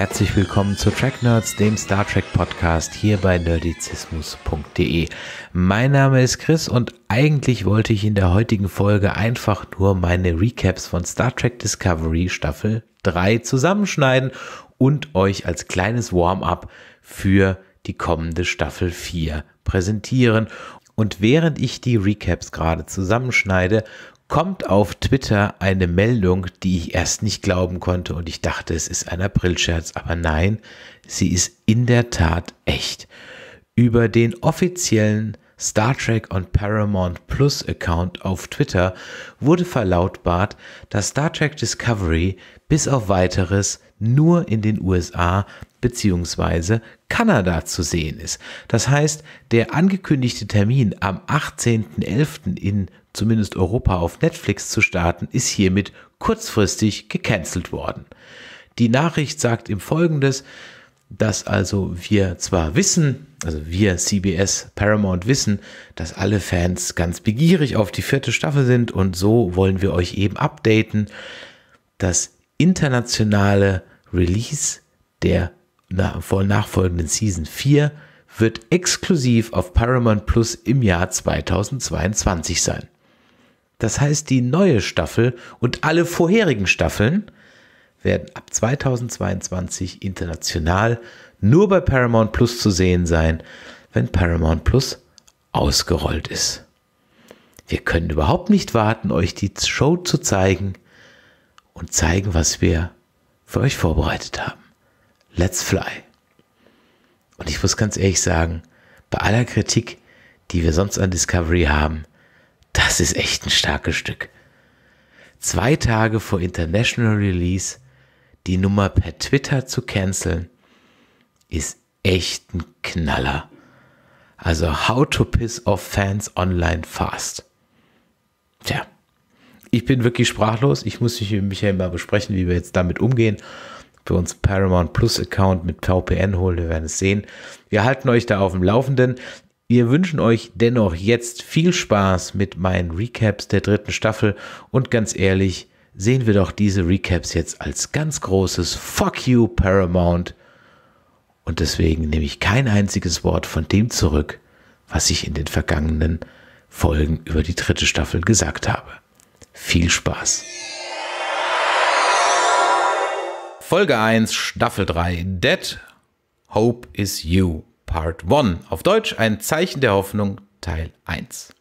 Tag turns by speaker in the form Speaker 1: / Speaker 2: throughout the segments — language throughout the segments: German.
Speaker 1: herzlich willkommen zu Track Nerds, dem Star Trek Podcast hier bei nerdizismus.de. Mein Name ist Chris und eigentlich wollte ich in der heutigen Folge einfach nur meine Recaps von Star Trek Discovery Staffel 3 zusammenschneiden und euch als kleines Warm-up für die kommende Staffel 4 präsentieren. Und während ich die Recaps gerade zusammenschneide, kommt auf Twitter eine Meldung, die ich erst nicht glauben konnte und ich dachte, es ist ein Aprilscherz, aber nein, sie ist in der Tat echt. Über den offiziellen Star Trek on Paramount Plus Account auf Twitter wurde verlautbart, dass Star Trek Discovery bis auf weiteres nur in den USA bzw. Kanada zu sehen ist. Das heißt, der angekündigte Termin am 18.11. in zumindest Europa auf Netflix zu starten, ist hiermit kurzfristig gecancelt worden. Die Nachricht sagt im Folgendes, dass also wir zwar wissen, also wir CBS Paramount wissen, dass alle Fans ganz begierig auf die vierte Staffel sind und so wollen wir euch eben updaten. Das internationale Release der nachfolgenden Season 4 wird exklusiv auf Paramount Plus im Jahr 2022 sein. Das heißt, die neue Staffel und alle vorherigen Staffeln werden ab 2022 international nur bei Paramount Plus zu sehen sein, wenn Paramount Plus ausgerollt ist. Wir können überhaupt nicht warten, euch die Show zu zeigen und zeigen, was wir für euch vorbereitet haben. Let's fly. Und ich muss ganz ehrlich sagen, bei aller Kritik, die wir sonst an Discovery haben, das ist echt ein starkes Stück. Zwei Tage vor International Release die Nummer per Twitter zu canceln, ist echt ein Knaller. Also how to piss off fans online fast. Tja, ich bin wirklich sprachlos. Ich muss mich mit Michael mal besprechen, wie wir jetzt damit umgehen. Für uns Paramount Plus Account mit VPN holen, wir werden es sehen. Wir halten euch da auf dem Laufenden. Wir wünschen euch dennoch jetzt viel Spaß mit meinen Recaps der dritten Staffel und ganz ehrlich, sehen wir doch diese Recaps jetzt als ganz großes Fuck you Paramount und deswegen nehme ich kein einziges Wort von dem zurück, was ich in den vergangenen Folgen über die dritte Staffel gesagt habe. Viel Spaß. Folge 1, Staffel 3, Dead Hope is You. Part 1. Auf Deutsch ein Zeichen der Hoffnung Teil 1.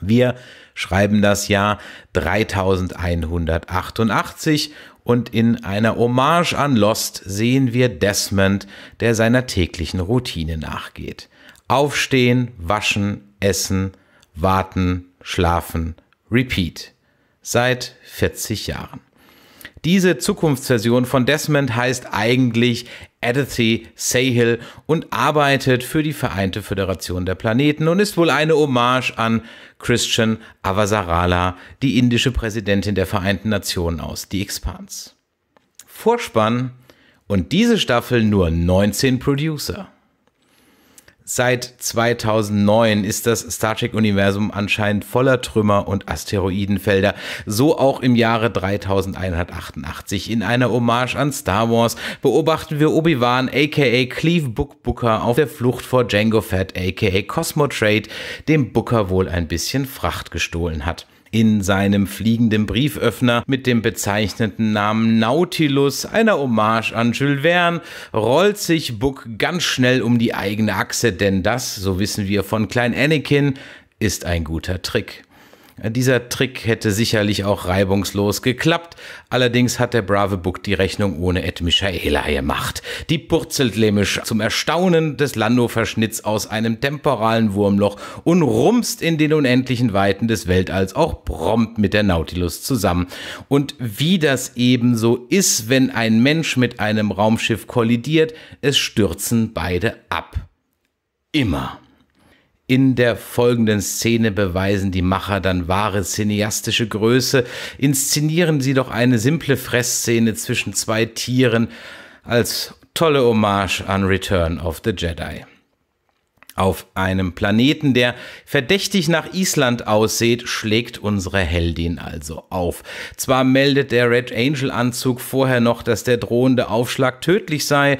Speaker 1: Wir schreiben das Jahr 3188 und in einer Hommage an Lost sehen wir Desmond, der seiner täglichen Routine nachgeht. Aufstehen, waschen, essen, warten, schlafen, repeat. Seit 40 Jahren. Diese Zukunftsversion von Desmond heißt eigentlich Adithy Sahil und arbeitet für die Vereinte Föderation der Planeten und ist wohl eine Hommage an Christian Avasarala, die indische Präsidentin der Vereinten Nationen aus The Expanse. Vorspann und diese Staffel nur 19 Producer. Seit 2009 ist das Star Trek-Universum anscheinend voller Trümmer und Asteroidenfelder. So auch im Jahre 3188. In einer Hommage an Star Wars beobachten wir Obi-Wan aka Cleve Book Booker auf der Flucht vor Django Fett aka Cosmo Trade, dem Booker wohl ein bisschen Fracht gestohlen hat. In seinem fliegenden Brieföffner mit dem bezeichneten Namen Nautilus, einer Hommage an Jules Verne, rollt sich Book ganz schnell um die eigene Achse, denn das, so wissen wir von Klein Anakin, ist ein guter Trick. Dieser Trick hätte sicherlich auch reibungslos geklappt, allerdings hat der brave Buck die Rechnung ohne Ed Michaela gemacht. Die purzelt lämisch zum Erstaunen des Lando-Verschnitts aus einem temporalen Wurmloch und rumst in den unendlichen Weiten des Weltalls auch prompt mit der Nautilus zusammen. Und wie das eben so ist, wenn ein Mensch mit einem Raumschiff kollidiert, es stürzen beide ab. Immer. In der folgenden Szene beweisen die Macher dann wahre cineastische Größe, inszenieren sie doch eine simple Fressszene zwischen zwei Tieren als tolle Hommage an Return of the Jedi. Auf einem Planeten, der verdächtig nach Island aussieht, schlägt unsere Heldin also auf. Zwar meldet der Red Angel Anzug vorher noch, dass der drohende Aufschlag tödlich sei,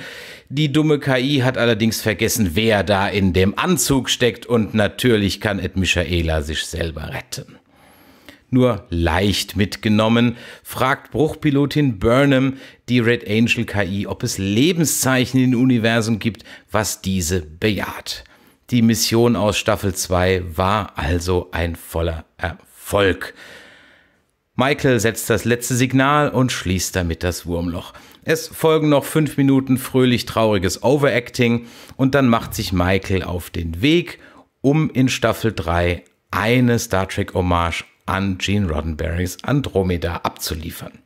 Speaker 1: die dumme KI hat allerdings vergessen, wer da in dem Anzug steckt und natürlich kann Ed Michaela sich selber retten. Nur leicht mitgenommen, fragt Bruchpilotin Burnham die Red Angel KI, ob es Lebenszeichen im Universum gibt, was diese bejaht. Die Mission aus Staffel 2 war also ein voller Erfolg. Michael setzt das letzte Signal und schließt damit das Wurmloch. Es folgen noch fünf Minuten fröhlich trauriges Overacting und dann macht sich Michael auf den Weg, um in Staffel 3 eine Star Trek Hommage an Gene Roddenberrys Andromeda abzuliefern.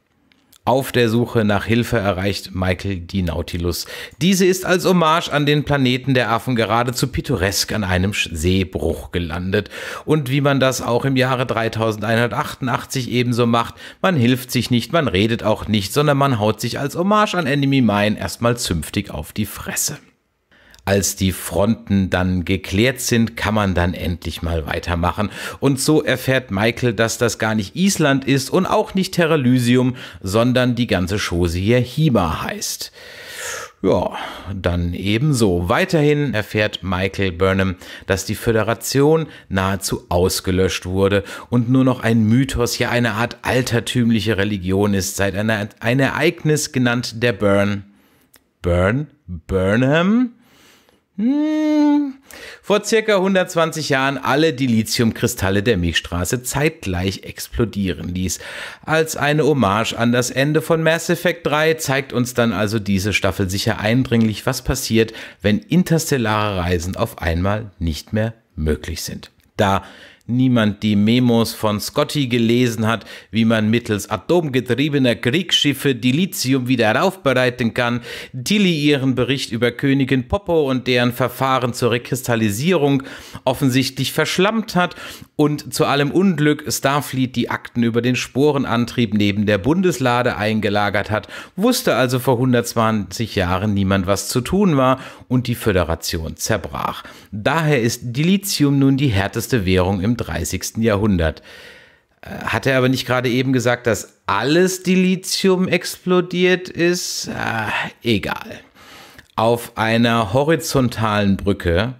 Speaker 1: Auf der Suche nach Hilfe erreicht Michael die Nautilus. Diese ist als Hommage an den Planeten der Affen geradezu pittoresk an einem Seebruch gelandet. Und wie man das auch im Jahre 3188 ebenso macht, man hilft sich nicht, man redet auch nicht, sondern man haut sich als Hommage an Enemy Mine erstmal zünftig auf die Fresse. Als die Fronten dann geklärt sind, kann man dann endlich mal weitermachen. Und so erfährt Michael, dass das gar nicht Island ist und auch nicht Terralysium, sondern die ganze Chose hier Hima heißt. Ja, dann ebenso. Weiterhin erfährt Michael Burnham, dass die Föderation nahezu ausgelöscht wurde und nur noch ein Mythos, ja eine Art altertümliche Religion ist, seit einer, ein Ereignis genannt der Burn. Burn? Burnham? Hm, vor circa 120 Jahren alle Dilithiumkristalle der Milchstraße zeitgleich explodieren ließ. Als eine Hommage an das Ende von Mass Effect 3 zeigt uns dann also diese Staffel sicher eindringlich, was passiert, wenn interstellare Reisen auf einmal nicht mehr möglich sind. Da niemand die Memos von Scotty gelesen hat, wie man mittels atomgetriebener Kriegsschiffe Dilithium wieder aufbereiten kann, Tilly ihren Bericht über Königin Popo und deren Verfahren zur Rekristallisierung offensichtlich verschlammt hat und zu allem Unglück Starfleet die Akten über den Sporenantrieb neben der Bundeslade eingelagert hat, wusste also vor 120 Jahren niemand, was zu tun war und die Föderation zerbrach. Daher ist Dilithium nun die härteste Währung im 30. Jahrhundert. Äh, hat er aber nicht gerade eben gesagt, dass alles Dilithium explodiert ist? Äh, egal. Auf einer horizontalen Brücke,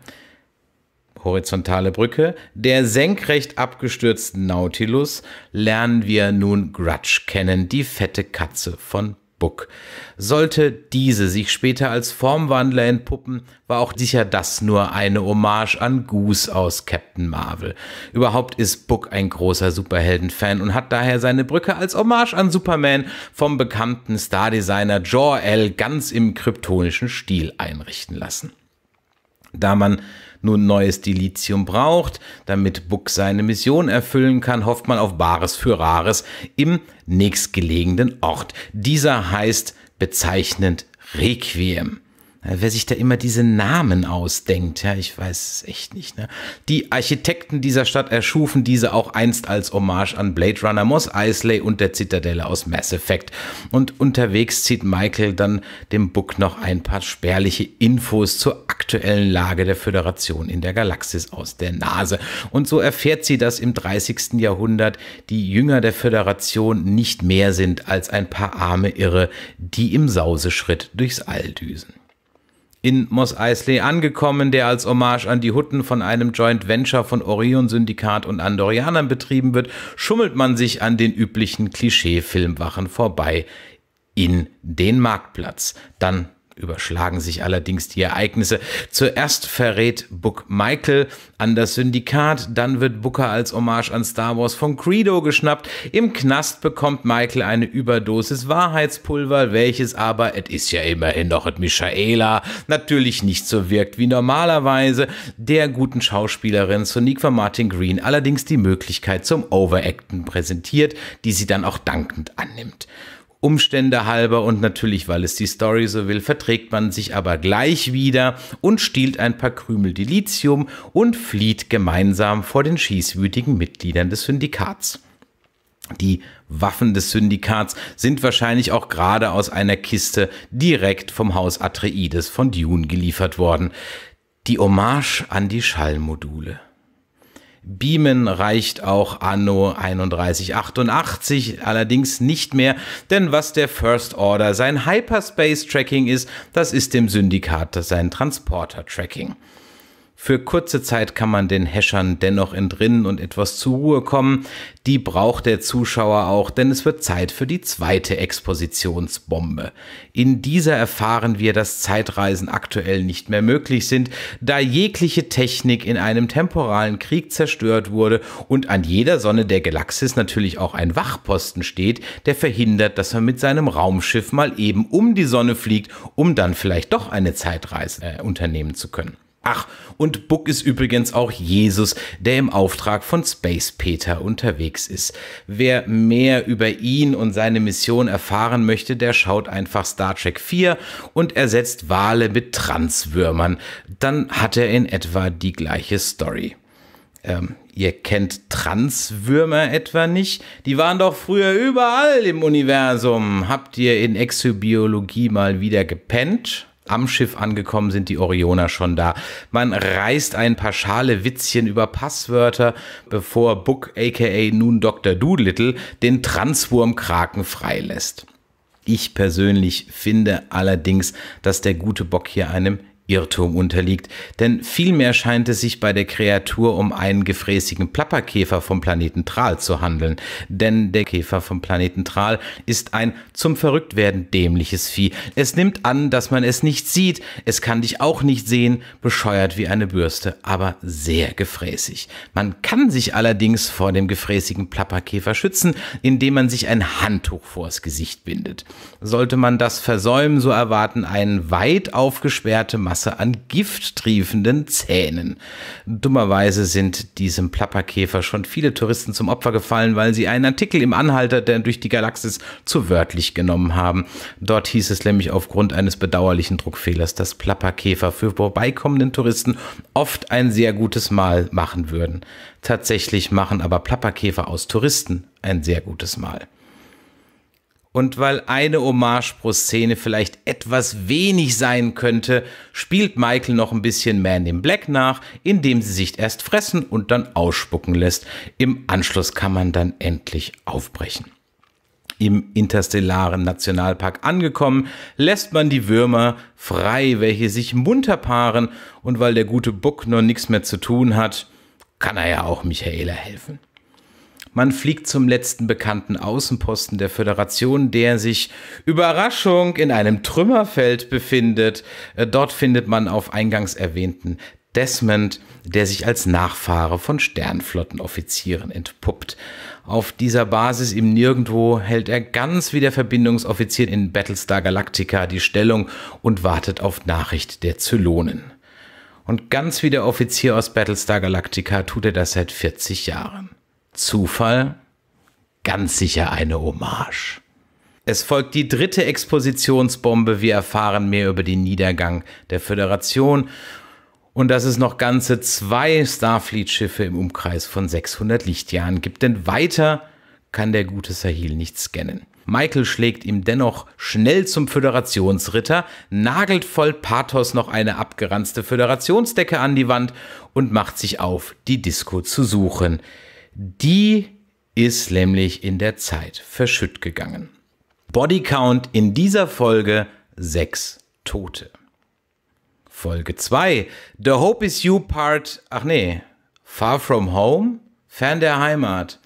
Speaker 1: horizontale Brücke, der senkrecht abgestürzten Nautilus lernen wir nun Grudge kennen, die fette Katze von Book. Sollte diese sich später als Formwandler entpuppen, war auch sicher das nur eine Hommage an Goose aus Captain Marvel. Überhaupt ist Book ein großer Superhelden-Fan und hat daher seine Brücke als Hommage an Superman vom bekannten Stardesigner Jor-El ganz im kryptonischen Stil einrichten lassen. Da man nun neues Dilithium braucht, damit Buck seine Mission erfüllen kann, hofft man auf Bares für Rares im nächstgelegenen Ort. Dieser heißt bezeichnend Requiem. Wer sich da immer diese Namen ausdenkt, ja, ich weiß es echt nicht. Ne? Die Architekten dieser Stadt erschufen diese auch einst als Hommage an Blade Runner, Moss Eisley und der Zitadelle aus Mass Effect. Und unterwegs zieht Michael dann dem Book noch ein paar spärliche Infos zur aktuellen Lage der Föderation in der Galaxis aus der Nase. Und so erfährt sie, dass im 30. Jahrhundert die Jünger der Föderation nicht mehr sind als ein paar arme Irre, die im Sauseschritt durchs All düsen in Moss Eisley angekommen, der als Hommage an die Hutten von einem Joint Venture von Orion Syndikat und Andorianern betrieben wird, schummelt man sich an den üblichen Klischee-Filmwachen vorbei in den Marktplatz. Dann überschlagen sich allerdings die Ereignisse. Zuerst verrät Book Michael an das Syndikat, dann wird Booker als Hommage an Star Wars von Credo geschnappt. Im Knast bekommt Michael eine Überdosis Wahrheitspulver, welches aber, es ist ja immerhin noch et Michaela, natürlich nicht so wirkt wie normalerweise. Der guten Schauspielerin Sonique Martin Green allerdings die Möglichkeit zum Overacten präsentiert, die sie dann auch dankend annimmt. Umstände halber und natürlich, weil es die Story so will, verträgt man sich aber gleich wieder und stiehlt ein paar Krümel Dilithium und flieht gemeinsam vor den schießwütigen Mitgliedern des Syndikats. Die Waffen des Syndikats sind wahrscheinlich auch gerade aus einer Kiste direkt vom Haus Atreides von Dune geliefert worden. Die Hommage an die Schallmodule. Beamen reicht auch anno 3188 allerdings nicht mehr, denn was der First Order sein Hyperspace Tracking ist, das ist dem Syndikat sein Transporter Tracking. Für kurze Zeit kann man den Häschern dennoch entrinnen und etwas zur Ruhe kommen. Die braucht der Zuschauer auch, denn es wird Zeit für die zweite Expositionsbombe. In dieser erfahren wir, dass Zeitreisen aktuell nicht mehr möglich sind, da jegliche Technik in einem temporalen Krieg zerstört wurde und an jeder Sonne der Galaxis natürlich auch ein Wachposten steht, der verhindert, dass man mit seinem Raumschiff mal eben um die Sonne fliegt, um dann vielleicht doch eine Zeitreise äh, unternehmen zu können. Ach, und Buck ist übrigens auch Jesus, der im Auftrag von Space Peter unterwegs ist. Wer mehr über ihn und seine Mission erfahren möchte, der schaut einfach Star Trek 4 und ersetzt Wale mit Transwürmern. Dann hat er in etwa die gleiche Story. Ähm, ihr kennt Transwürmer etwa nicht? Die waren doch früher überall im Universum. Habt ihr in Exobiologie mal wieder gepennt? Am Schiff angekommen sind die Orioner schon da. Man reißt ein paar schale Witzchen über Passwörter, bevor Book aka nun Dr. Doolittle den Transwurmkraken freilässt. Ich persönlich finde allerdings, dass der gute Bock hier einem Irrtum unterliegt, denn vielmehr scheint es sich bei der Kreatur um einen gefräßigen Plapperkäfer vom Planeten Tral zu handeln, denn der Käfer vom Planeten Tral ist ein zum Verrücktwerden dämliches Vieh. Es nimmt an, dass man es nicht sieht, es kann dich auch nicht sehen, bescheuert wie eine Bürste, aber sehr gefräßig. Man kann sich allerdings vor dem gefräßigen Plapperkäfer schützen, indem man sich ein Handtuch vors Gesicht bindet. Sollte man das versäumen, so erwarten einen weit aufgesperrte an gifttriefenden Zähnen. Dummerweise sind diesem Plapperkäfer schon viele Touristen zum Opfer gefallen, weil sie einen Artikel im Anhalter, der durch die Galaxis zu wörtlich genommen haben. Dort hieß es nämlich aufgrund eines bedauerlichen Druckfehlers, dass Plapperkäfer für vorbeikommenden Touristen oft ein sehr gutes Mahl machen würden. Tatsächlich machen aber Plapperkäfer aus Touristen ein sehr gutes Mahl. Und weil eine Hommage pro Szene vielleicht etwas wenig sein könnte, spielt Michael noch ein bisschen Man in Black nach, indem sie sich erst fressen und dann ausspucken lässt. Im Anschluss kann man dann endlich aufbrechen. Im interstellaren Nationalpark angekommen, lässt man die Würmer frei, welche sich munter paaren, und weil der gute Buck noch nichts mehr zu tun hat, kann er ja auch Michaela helfen. Man fliegt zum letzten bekannten Außenposten der Föderation, der sich Überraschung in einem Trümmerfeld befindet. Äh, dort findet man auf eingangs erwähnten Desmond, der sich als Nachfahre von Sternflottenoffizieren entpuppt. Auf dieser Basis im Nirgendwo hält er ganz wie der Verbindungsoffizier in Battlestar Galactica die Stellung und wartet auf Nachricht der Zylonen. Und ganz wie der Offizier aus Battlestar Galactica tut er das seit 40 Jahren. Zufall? Ganz sicher eine Hommage. Es folgt die dritte Expositionsbombe. Wir erfahren mehr über den Niedergang der Föderation und dass es noch ganze zwei Starfleet-Schiffe im Umkreis von 600 Lichtjahren gibt. Denn weiter kann der gute Sahil nicht scannen. Michael schlägt ihm dennoch schnell zum Föderationsritter, nagelt voll Pathos noch eine abgeranzte Föderationsdecke an die Wand und macht sich auf, die Disco zu suchen. Die ist nämlich in der Zeit verschütt gegangen. Bodycount in dieser Folge sechs Tote. Folge 2. The Hope is You Part, ach nee, Far From Home? Fern der Heimat.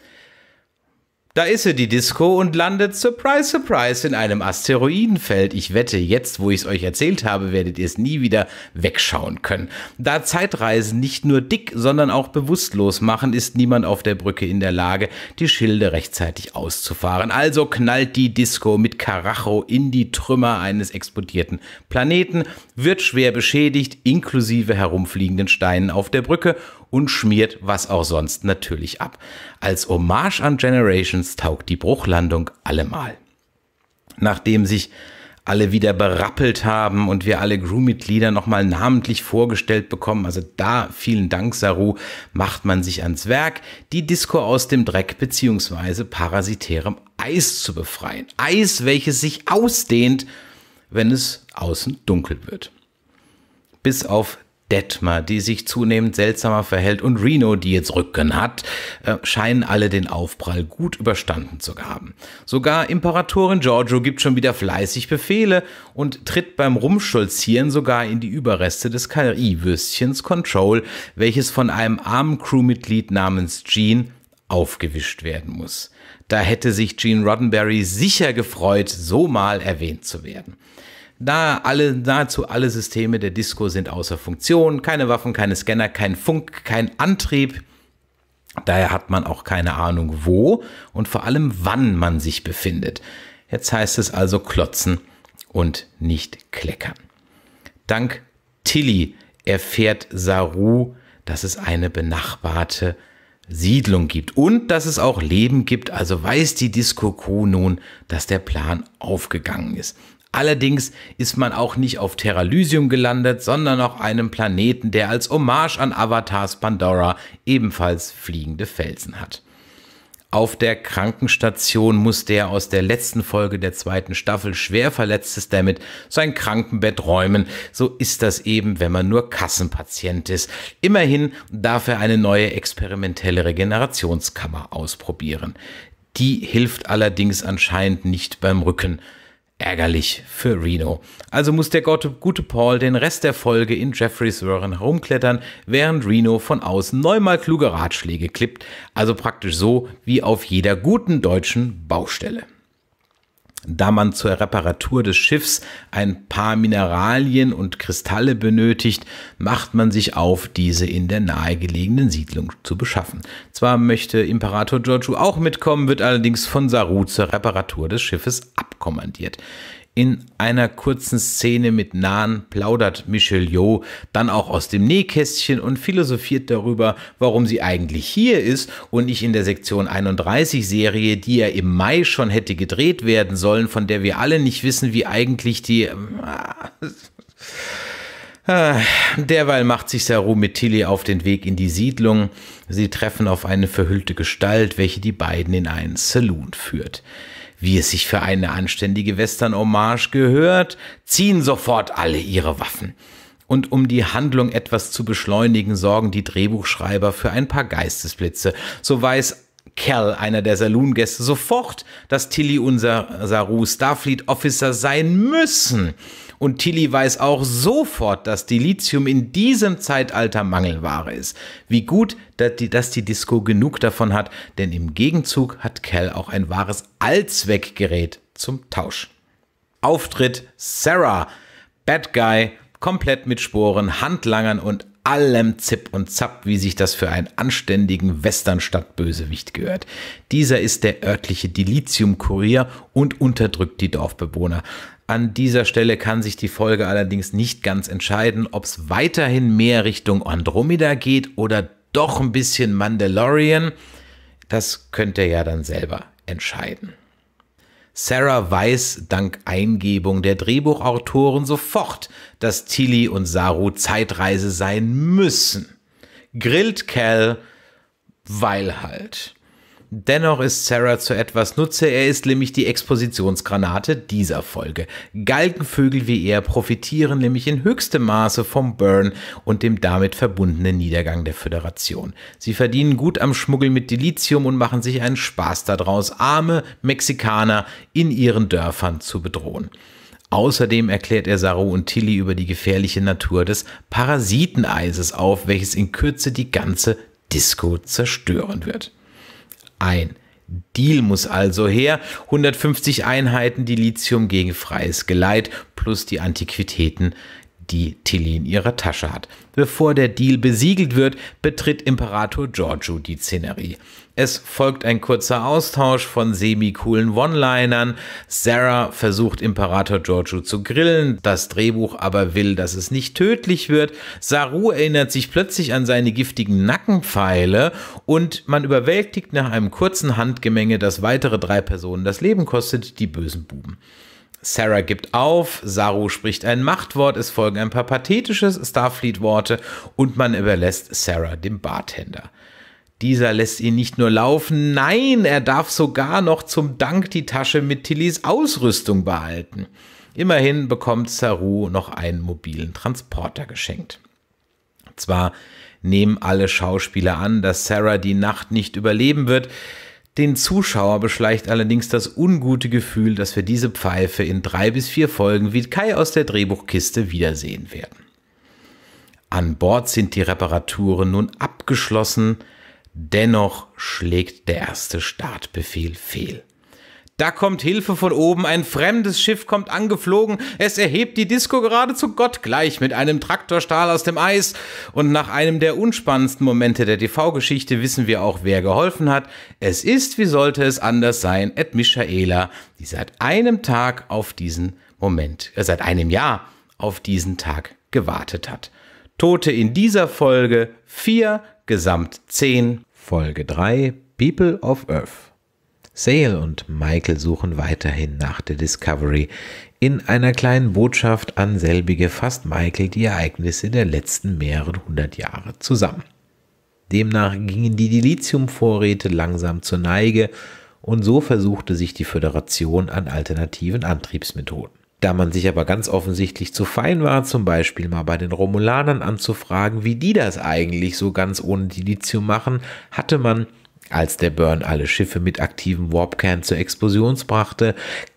Speaker 1: Da ist sie, die Disco, und landet, surprise, surprise, in einem Asteroidenfeld. Ich wette, jetzt, wo ich es euch erzählt habe, werdet ihr es nie wieder wegschauen können. Da Zeitreisen nicht nur dick, sondern auch bewusstlos machen, ist niemand auf der Brücke in der Lage, die Schilde rechtzeitig auszufahren. Also knallt die Disco mit Karacho in die Trümmer eines explodierten Planeten, wird schwer beschädigt, inklusive herumfliegenden Steinen auf der Brücke und schmiert was auch sonst natürlich ab. Als Hommage an Generations taugt die Bruchlandung allemal. Nachdem sich alle wieder berappelt haben und wir alle Crew-Mitglieder nochmal namentlich vorgestellt bekommen. Also da, vielen Dank, Saru, macht man sich ans Werk, die Disco aus dem Dreck beziehungsweise parasitärem Eis zu befreien. Eis, welches sich ausdehnt, wenn es außen dunkel wird. Bis auf Detmar, die sich zunehmend seltsamer verhält, und Reno, die jetzt Rücken hat, äh, scheinen alle den Aufprall gut überstanden zu haben. Sogar Imperatorin Giorgio gibt schon wieder fleißig Befehle und tritt beim Rumstolzieren sogar in die Überreste des KI-Würstchens Control, welches von einem armen Crewmitglied namens Gene aufgewischt werden muss. Da hätte sich Gene Roddenberry sicher gefreut, so mal erwähnt zu werden. Da alle, nahezu alle Systeme der Disco sind außer Funktion, keine Waffen, keine Scanner, kein Funk, kein Antrieb. Daher hat man auch keine Ahnung, wo und vor allem wann man sich befindet. Jetzt heißt es also klotzen und nicht kleckern. Dank Tilly erfährt Saru, dass es eine benachbarte Siedlung gibt und dass es auch Leben gibt, also weiß die Disco Crew nun, dass der Plan aufgegangen ist. Allerdings ist man auch nicht auf Terralysium gelandet, sondern auf einem Planeten, der als Hommage an Avatars Pandora ebenfalls fliegende Felsen hat. Auf der Krankenstation muss der aus der letzten Folge der zweiten Staffel schwer verletzte Stammet sein Krankenbett räumen. So ist das eben, wenn man nur Kassenpatient ist. Immerhin darf er eine neue experimentelle Regenerationskammer ausprobieren. Die hilft allerdings anscheinend nicht beim Rücken. Ärgerlich für Reno. Also muss der gute Paul den Rest der Folge in Jeffreys Röhren herumklettern, während Reno von außen neunmal kluge Ratschläge klippt, also praktisch so wie auf jeder guten deutschen Baustelle. Da man zur Reparatur des Schiffs ein paar Mineralien und Kristalle benötigt, macht man sich auf, diese in der nahegelegenen Siedlung zu beschaffen. Zwar möchte Imperator Giorgio auch mitkommen, wird allerdings von Saru zur Reparatur des Schiffes abkommandiert. In einer kurzen Szene mit Nahen plaudert Michelle Yeoh dann auch aus dem Nähkästchen und philosophiert darüber, warum sie eigentlich hier ist und nicht in der Sektion 31 Serie, die ja im Mai schon hätte gedreht werden sollen, von der wir alle nicht wissen, wie eigentlich die... Äh, derweil macht sich Saru mit Tilly auf den Weg in die Siedlung. Sie treffen auf eine verhüllte Gestalt, welche die beiden in einen Saloon führt wie es sich für eine anständige Western-Hommage gehört, ziehen sofort alle ihre Waffen. Und um die Handlung etwas zu beschleunigen, sorgen die Drehbuchschreiber für ein paar Geistesblitze. So weiß Cal, einer der Saloongäste, sofort, dass Tilly unser Saru Starfleet Officer sein müssen. Und Tilly weiß auch sofort, dass Dilithium in diesem Zeitalter Mangelware ist. Wie gut, dass die, dass die Disco genug davon hat, denn im Gegenzug hat Cal auch ein wahres Allzweckgerät zum Tausch. Auftritt Sarah, Bad Guy, komplett mit Sporen, Handlangern und allem Zip und Zap, wie sich das für einen anständigen Westernstadtbösewicht gehört. Dieser ist der örtliche Dilithium-Kurier und unterdrückt die Dorfbewohner. An dieser Stelle kann sich die Folge allerdings nicht ganz entscheiden, ob es weiterhin mehr Richtung Andromeda geht oder doch ein bisschen Mandalorian. Das könnt ihr ja dann selber entscheiden. Sarah weiß dank Eingebung der Drehbuchautoren sofort, dass Tilly und Saru Zeitreise sein müssen. Grillt Cal, weil halt. Dennoch ist Sarah zu etwas Nutze, er ist nämlich die Expositionsgranate dieser Folge. Galgenvögel wie er profitieren nämlich in höchstem Maße vom Burn und dem damit verbundenen Niedergang der Föderation. Sie verdienen gut am Schmuggel mit Dilithium und machen sich einen Spaß daraus, arme Mexikaner in ihren Dörfern zu bedrohen. Außerdem erklärt er Saru und Tilly über die gefährliche Natur des Parasiteneises auf, welches in Kürze die ganze Disco zerstören wird ein. Deal muss also her. 150 Einheiten Dilithium gegen freies Geleit plus die Antiquitäten, die Tilly in ihrer Tasche hat. Bevor der Deal besiegelt wird, betritt Imperator Giorgio die Szenerie. Es folgt ein kurzer Austausch von semi-coolen One-Linern. Sarah versucht Imperator Giorgio zu grillen, das Drehbuch aber will, dass es nicht tödlich wird. Saru erinnert sich plötzlich an seine giftigen Nackenpfeile und man überwältigt nach einem kurzen Handgemenge, das weitere drei Personen das Leben kostet, die bösen Buben. Sarah gibt auf, Saru spricht ein Machtwort, es folgen ein paar pathetische Starfleet-Worte und man überlässt Sarah dem Bartender. Dieser lässt ihn nicht nur laufen, nein, er darf sogar noch zum Dank die Tasche mit Tillys Ausrüstung behalten. Immerhin bekommt Saru noch einen mobilen Transporter geschenkt. zwar nehmen alle Schauspieler an, dass Sarah die Nacht nicht überleben wird, den Zuschauer beschleicht allerdings das ungute Gefühl, dass wir diese Pfeife in drei bis vier Folgen wie Kai aus der Drehbuchkiste wiedersehen werden. An Bord sind die Reparaturen nun abgeschlossen, dennoch schlägt der erste Startbefehl fehl. Da kommt Hilfe von oben, ein fremdes Schiff kommt angeflogen, es erhebt die Disco geradezu gottgleich mit einem Traktorstahl aus dem Eis und nach einem der unspannendsten Momente der TV-Geschichte wissen wir auch, wer geholfen hat. Es ist, wie sollte es anders sein, Ed Michaela, die seit einem Tag auf diesen Moment, äh, seit einem Jahr auf diesen Tag gewartet hat. Tote in dieser Folge vier, gesamt zehn. Folge 3 People of Earth. Sale und Michael suchen weiterhin nach der Discovery. In einer kleinen Botschaft an selbige fasst Michael die Ereignisse der letzten mehreren hundert Jahre zusammen. Demnach gingen die Dilithium-Vorräte langsam zur Neige und so versuchte sich die Föderation an alternativen Antriebsmethoden. Da man sich aber ganz offensichtlich zu fein war, zum Beispiel mal bei den Romulanern anzufragen, wie die das eigentlich so ganz ohne Dilithium machen, hatte man als der Burn alle Schiffe mit aktivem Warpkern zur Explosion brachte,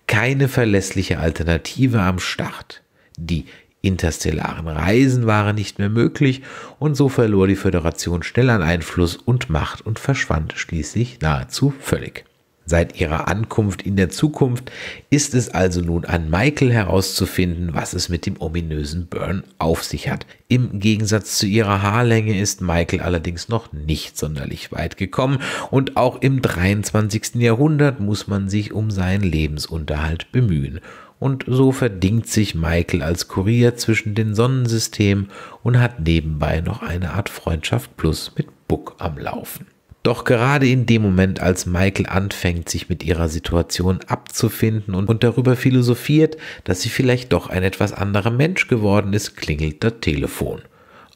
Speaker 1: keine verlässliche Alternative am Start. Die interstellaren Reisen waren nicht mehr möglich und so verlor die Föderation schnell an Einfluss und Macht und verschwand schließlich nahezu völlig. Seit ihrer Ankunft in der Zukunft ist es also nun an Michael herauszufinden, was es mit dem ominösen Burn auf sich hat. Im Gegensatz zu ihrer Haarlänge ist Michael allerdings noch nicht sonderlich weit gekommen und auch im 23. Jahrhundert muss man sich um seinen Lebensunterhalt bemühen. Und so verdingt sich Michael als Kurier zwischen den Sonnensystemen und hat nebenbei noch eine Art Freundschaft plus mit Buck am Laufen. Doch gerade in dem Moment, als Michael anfängt, sich mit ihrer Situation abzufinden und, darüber philosophiert, dass sie vielleicht doch ein etwas anderer Mensch geworden ist, klingelt das Telefon.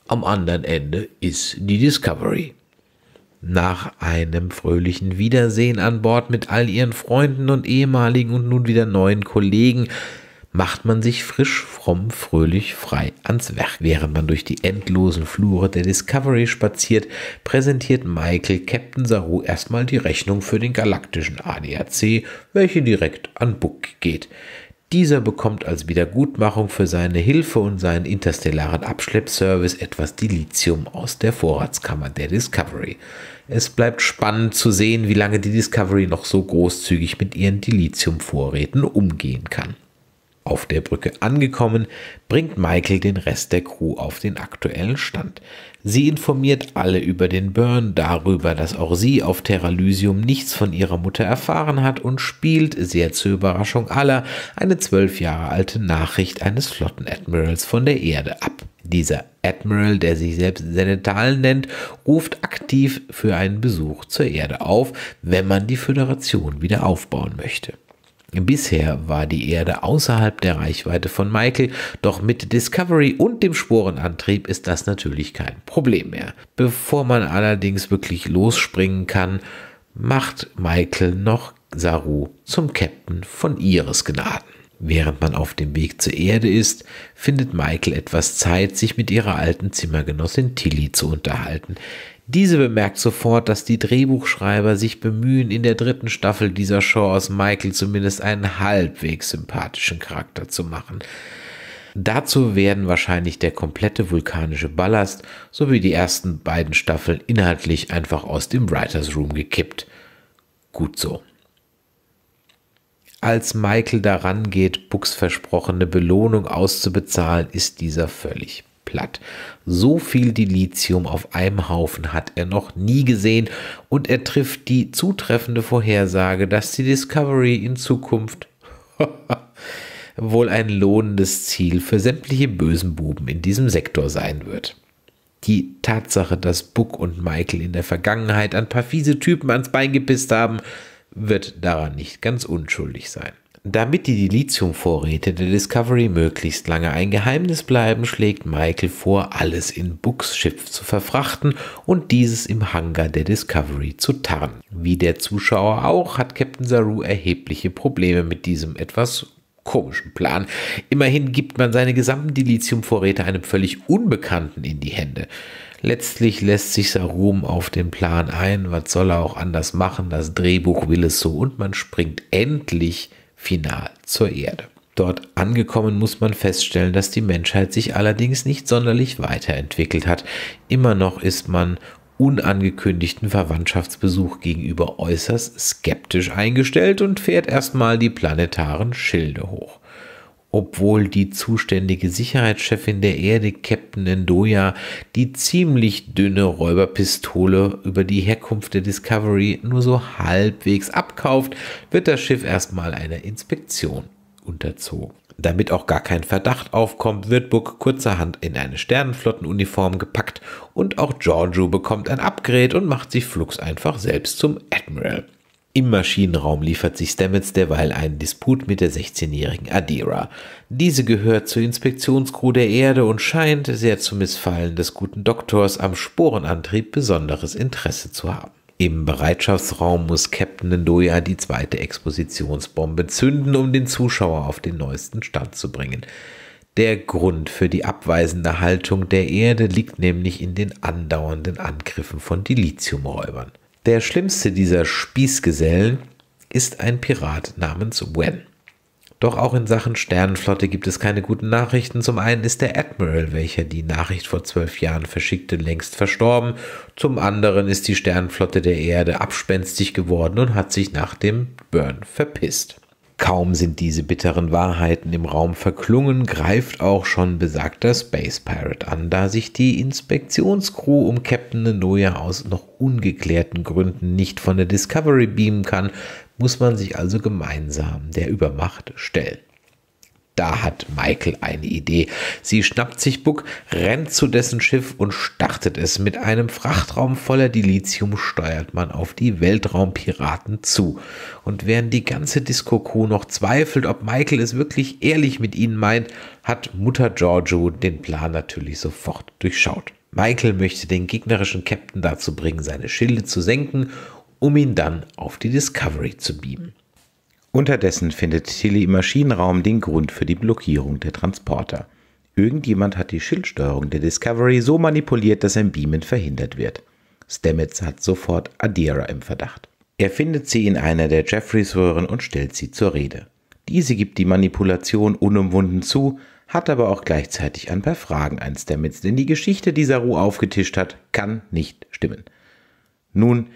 Speaker 1: Am anderen Ende ist die Discovery. Nach einem fröhlichen Wiedersehen an Bord mit all ihren Freunden und ehemaligen und nun wieder neuen Kollegen macht man sich frisch, fromm, fröhlich, frei ans Werk. Während man durch die endlosen Flure der Discovery spaziert, präsentiert Michael Captain Saru erstmal die Rechnung für den galaktischen ADAC, welche direkt an Book geht. Dieser bekommt als Wiedergutmachung für seine Hilfe und seinen interstellaren Abschleppservice etwas Dilithium aus der Vorratskammer der Discovery. Es bleibt spannend zu sehen, wie lange die Discovery noch so großzügig mit ihren Dilithium-Vorräten umgehen kann. Auf der Brücke angekommen, bringt Michael den Rest der Crew auf den aktuellen Stand. Sie informiert alle über den Burn, darüber, dass auch sie auf Terralysium nichts von ihrer Mutter erfahren hat und spielt, sehr zur Überraschung aller, eine zwölf Jahre alte Nachricht eines Flottenadmirals von der Erde ab. Dieser Admiral, der sich selbst Senetal nennt, ruft aktiv für einen Besuch zur Erde auf, wenn man die Föderation wieder aufbauen möchte. Bisher war die Erde außerhalb der Reichweite von Michael, doch mit Discovery und dem Sporenantrieb ist das natürlich kein Problem mehr. Bevor man allerdings wirklich losspringen kann, macht Michael noch Saru zum Captain von ihres Gnaden. Während man auf dem Weg zur Erde ist, findet Michael etwas Zeit, sich mit ihrer alten Zimmergenossin Tilly zu unterhalten. Diese bemerkt sofort, dass die Drehbuchschreiber sich bemühen, in der dritten Staffel dieser Show aus Michael zumindest einen halbwegs sympathischen Charakter zu machen. Dazu werden wahrscheinlich der komplette vulkanische Ballast sowie die ersten beiden Staffeln inhaltlich einfach aus dem Writers Room gekippt. Gut so. Als Michael daran geht, Bucks versprochene Belohnung auszubezahlen, ist dieser völlig platt. So viel Dilithium auf einem Haufen hat er noch nie gesehen und er trifft die zutreffende Vorhersage, dass die Discovery in Zukunft wohl ein lohnendes Ziel für sämtliche bösen Buben in diesem Sektor sein wird. Die Tatsache, dass Buck und Michael in der Vergangenheit ein paar fiese Typen ans Bein gepisst haben, wird daran nicht ganz unschuldig sein. Damit die Dilithium-Vorräte der Discovery möglichst lange ein Geheimnis bleiben, schlägt Michael vor, alles in Books Schiff zu verfrachten und dieses im Hangar der Discovery zu tarnen. Wie der Zuschauer auch, hat Captain Saru erhebliche Probleme mit diesem etwas komischen Plan. Immerhin gibt man seine gesamten Dilithiumvorräte einem völlig Unbekannten in die Hände. Letztlich lässt sich Sarum auf den Plan ein, was soll er auch anders machen, das Drehbuch will es so und man springt endlich final zur Erde. Dort angekommen muss man feststellen, dass die Menschheit sich allerdings nicht sonderlich weiterentwickelt hat. Immer noch ist man unangekündigten Verwandtschaftsbesuch gegenüber äußerst skeptisch eingestellt und fährt erstmal die planetaren Schilde hoch. Obwohl die zuständige Sicherheitschefin der Erde, Captain Endoya, die ziemlich dünne Räuberpistole über die Herkunft der Discovery nur so halbwegs abkauft, wird das Schiff erstmal einer Inspektion unterzogen. Damit auch gar kein Verdacht aufkommt, wird Book kurzerhand in eine Sternenflottenuniform gepackt und auch Giorgio bekommt ein Upgrade und macht sich flugs einfach selbst zum Admiral. Im Maschinenraum liefert sich Stamets derweil einen Disput mit der 16-jährigen Adira. Diese gehört zur Inspektionscrew der Erde und scheint, sehr zum Missfallen des guten Doktors am Sporenantrieb besonderes Interesse zu haben. Im Bereitschaftsraum muss Captain Ndoya die zweite Expositionsbombe zünden, um den Zuschauer auf den neuesten Stand zu bringen. Der Grund für die abweisende Haltung der Erde liegt nämlich in den andauernden Angriffen von Dilithiumräubern. Der schlimmste dieser Spießgesellen ist ein Pirat namens Wen. Doch auch in Sachen Sternenflotte gibt es keine guten Nachrichten. Zum einen ist der Admiral, welcher die Nachricht vor zwölf Jahren verschickte, längst verstorben. Zum anderen ist die Sternenflotte der Erde abspenstig geworden und hat sich nach dem Burn verpisst. Kaum sind diese bitteren Wahrheiten im Raum verklungen, greift auch schon besagter Space Pirate an, da sich die Inspektionscrew um Captain Nanoya aus noch ungeklärten Gründen nicht von der Discovery beamen kann, muss man sich also gemeinsam der Übermacht stellen. Da hat Michael eine Idee. Sie schnappt sich Buck, rennt zu dessen Schiff und startet es. Mit einem Frachtraum voller Dilithium steuert man auf die Weltraumpiraten zu. Und während die ganze Disco-Crew noch zweifelt, ob Michael es wirklich ehrlich mit ihnen meint, hat Mutter Giorgio den Plan natürlich sofort durchschaut. Michael möchte den gegnerischen Captain dazu bringen, seine Schilde zu senken um ihn dann auf die Discovery zu beamen. Unterdessen findet Tilly im Maschinenraum den Grund für die Blockierung der Transporter. Irgendjemand hat die Schildsteuerung der Discovery so manipuliert, dass ein Beamen verhindert wird. Stamets hat sofort Adira im Verdacht. Er findet sie in einer der Jeffreys-Röhren und stellt sie zur Rede. Diese gibt die Manipulation unumwunden zu, hat aber auch gleichzeitig ein paar Fragen an Stamets, denn die Geschichte, die Saru aufgetischt hat, kann nicht stimmen. Nun,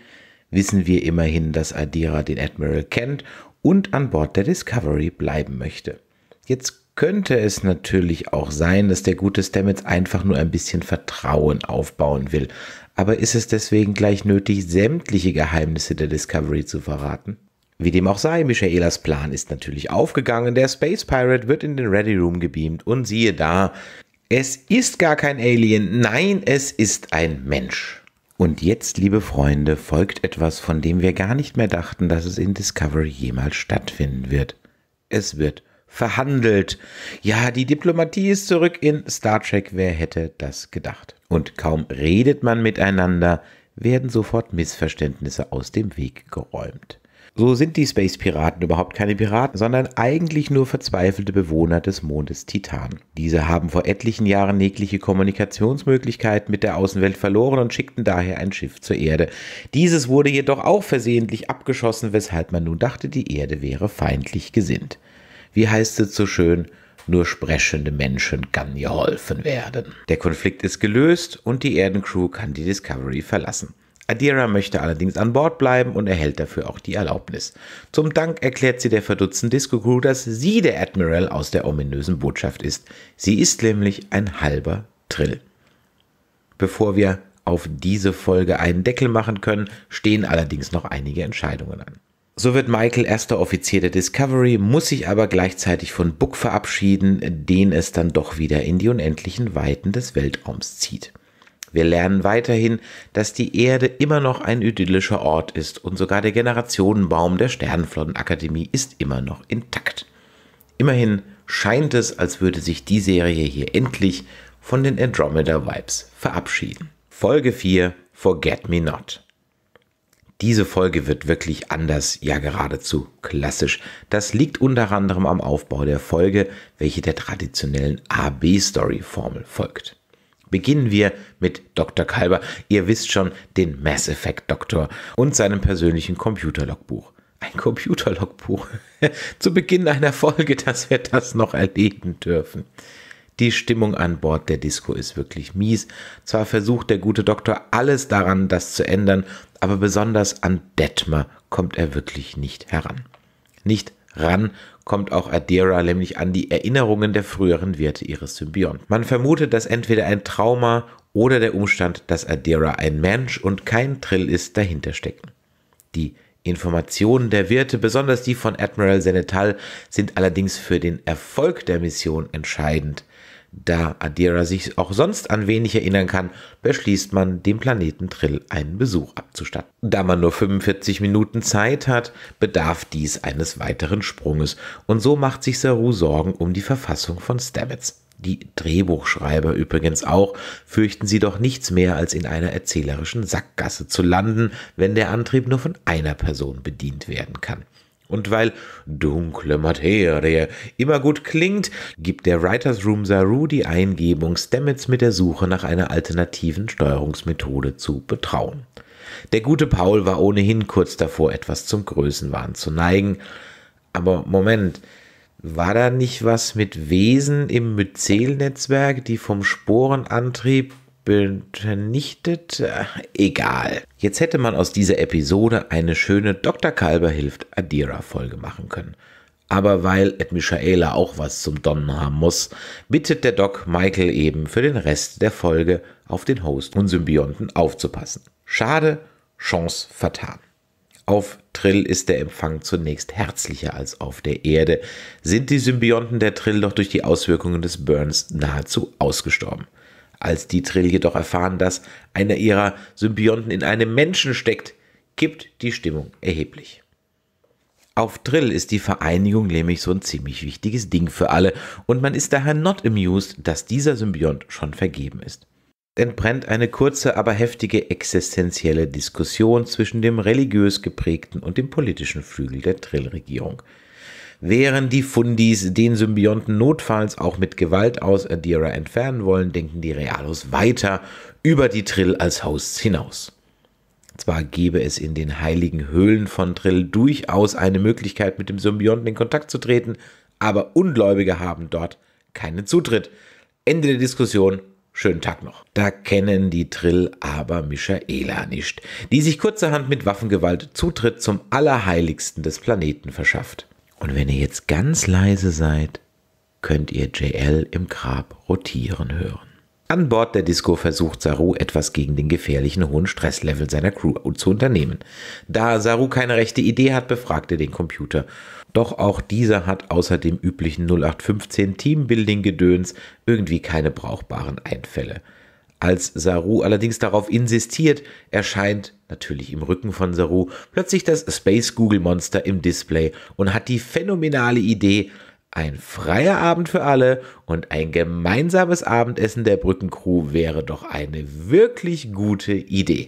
Speaker 1: wissen wir immerhin, dass Adira den Admiral kennt und an Bord der Discovery bleiben möchte. Jetzt könnte es natürlich auch sein, dass der gute Stamets einfach nur ein bisschen Vertrauen aufbauen will. Aber ist es deswegen gleich nötig, sämtliche Geheimnisse der Discovery zu verraten? Wie dem auch sei, Michaelas Plan ist natürlich aufgegangen. Der Space Pirate wird in den Ready Room gebeamt und siehe da, es ist gar kein Alien, nein, es ist ein Mensch. Und jetzt, liebe Freunde, folgt etwas, von dem wir gar nicht mehr dachten, dass es in Discovery jemals stattfinden wird. Es wird verhandelt. Ja, die Diplomatie ist zurück in Star Trek. Wer hätte das gedacht? Und kaum redet man miteinander, werden sofort Missverständnisse aus dem Weg geräumt. So sind die Space Piraten überhaupt keine Piraten, sondern eigentlich nur verzweifelte Bewohner des Mondes Titan. Diese haben vor etlichen Jahren jegliche Kommunikationsmöglichkeit mit der Außenwelt verloren und schickten daher ein Schiff zur Erde. Dieses wurde jedoch auch versehentlich abgeschossen, weshalb man nun dachte, die Erde wäre feindlich gesinnt. Wie heißt es so schön? Nur sprechende Menschen kann geholfen werden. Der Konflikt ist gelöst und die Erdencrew kann die Discovery verlassen. Adira möchte allerdings an Bord bleiben und erhält dafür auch die Erlaubnis. Zum Dank erklärt sie der verdutzten Disco Crew, dass sie der Admiral aus der ominösen Botschaft ist. Sie ist nämlich ein halber Trill. Bevor wir auf diese Folge einen Deckel machen können, stehen allerdings noch einige Entscheidungen an. So wird Michael erster Offizier der Discovery, muss sich aber gleichzeitig von Book verabschieden, den es dann doch wieder in die unendlichen Weiten des Weltraums zieht. Wir lernen weiterhin, dass die Erde immer noch ein idyllischer Ort ist und sogar der Generationenbaum der Sternenflottenakademie ist immer noch intakt. Immerhin scheint es, als würde sich die Serie hier endlich von den Andromeda Vibes verabschieden. Folge 4 Forget Me Not. Diese Folge wird wirklich anders, ja geradezu klassisch. Das liegt unter anderem am Aufbau der Folge, welche der traditionellen AB-Story-Formel folgt. Beginnen wir mit Dr. Kalber, ihr wisst schon, den Mass Effect Doktor und seinem persönlichen Computerlogbuch. Ein Computerlogbuch. Zu Beginn einer Folge, dass wir das noch erleben dürfen. Die Stimmung an Bord der Disco ist wirklich mies. Zwar versucht der gute Doktor alles daran, das zu ändern, aber besonders an Detmer kommt er wirklich nicht heran. Nicht ran kommt auch Adira nämlich an die Erinnerungen der früheren Werte ihres Symbionten. Man vermutet, dass entweder ein Trauma oder der Umstand, dass Adira ein Mensch und kein Trill ist, dahinter stecken. Die Informationen der Wirte, besonders die von Admiral Senetal, sind allerdings für den Erfolg der Mission entscheidend. Da Adira sich auch sonst an wenig erinnern kann, beschließt man, dem Planeten Trill einen Besuch abzustatten. Da man nur 45 Minuten Zeit hat, bedarf dies eines weiteren Sprunges und so macht sich Saru Sorgen um die Verfassung von Stamets. Die Drehbuchschreiber übrigens auch, fürchten sie doch nichts mehr, als in einer erzählerischen Sackgasse zu landen, wenn der Antrieb nur von einer Person bedient werden kann. Und weil dunkle Materie immer gut klingt, gibt der Writers Room Saru die Eingebung, Stamets mit der Suche nach einer alternativen Steuerungsmethode zu betrauen. Der gute Paul war ohnehin kurz davor, etwas zum Größenwahn zu neigen. Aber Moment, war da nicht was mit Wesen im Myzel-Netzwerk, die vom Sporenantrieb vernichtet. Äh, egal. Jetzt hätte man aus dieser Episode eine schöne Dr. Kalber hilft Adira-Folge machen können. Aber weil Ed Michaela auch was zum Donnen haben muss, bittet der Doc Michael eben für den Rest der Folge auf den Host und Symbionten aufzupassen. Schade, Chance vertan. Auf Trill ist der Empfang zunächst herzlicher als auf der Erde, sind die Symbionten der Trill doch durch die Auswirkungen des Burns nahezu ausgestorben. Als die Trill jedoch erfahren, dass einer ihrer Symbionten in einem Menschen steckt, kippt die Stimmung erheblich. Auf Trill ist die Vereinigung nämlich so ein ziemlich wichtiges Ding für alle und man ist daher not amused, dass dieser Symbiont schon vergeben ist. Entbrennt eine kurze, aber heftige existenzielle Diskussion zwischen dem religiös geprägten und dem politischen Flügel der Trill-Regierung. Während die Fundis den Symbionten notfalls auch mit Gewalt aus Adira entfernen wollen, denken die Realos weiter über die Trill als Hosts hinaus. Zwar gäbe es in den heiligen Höhlen von Trill durchaus eine Möglichkeit, mit dem Symbionten in Kontakt zu treten, aber Ungläubige haben dort keinen Zutritt. Ende der Diskussion. Schönen Tag noch. Da kennen die Trill aber Michaela nicht, die sich kurzerhand mit Waffengewalt Zutritt zum Allerheiligsten des Planeten verschafft. Und wenn ihr jetzt ganz leise seid, könnt ihr JL im Grab rotieren hören. An Bord der Disco versucht Saru etwas gegen den gefährlichen hohen Stresslevel seiner Crew zu unternehmen. Da Saru keine rechte Idee hat, befragt er den Computer. Doch auch dieser hat außer dem üblichen 0815 Teambuilding-Gedöns irgendwie keine brauchbaren Einfälle. Als Saru allerdings darauf insistiert, erscheint, natürlich im Rücken von Saru, plötzlich das Space Google Monster im Display und hat die phänomenale Idee, ein freier Abend für alle und ein gemeinsames Abendessen der Brückencrew wäre doch eine wirklich gute Idee.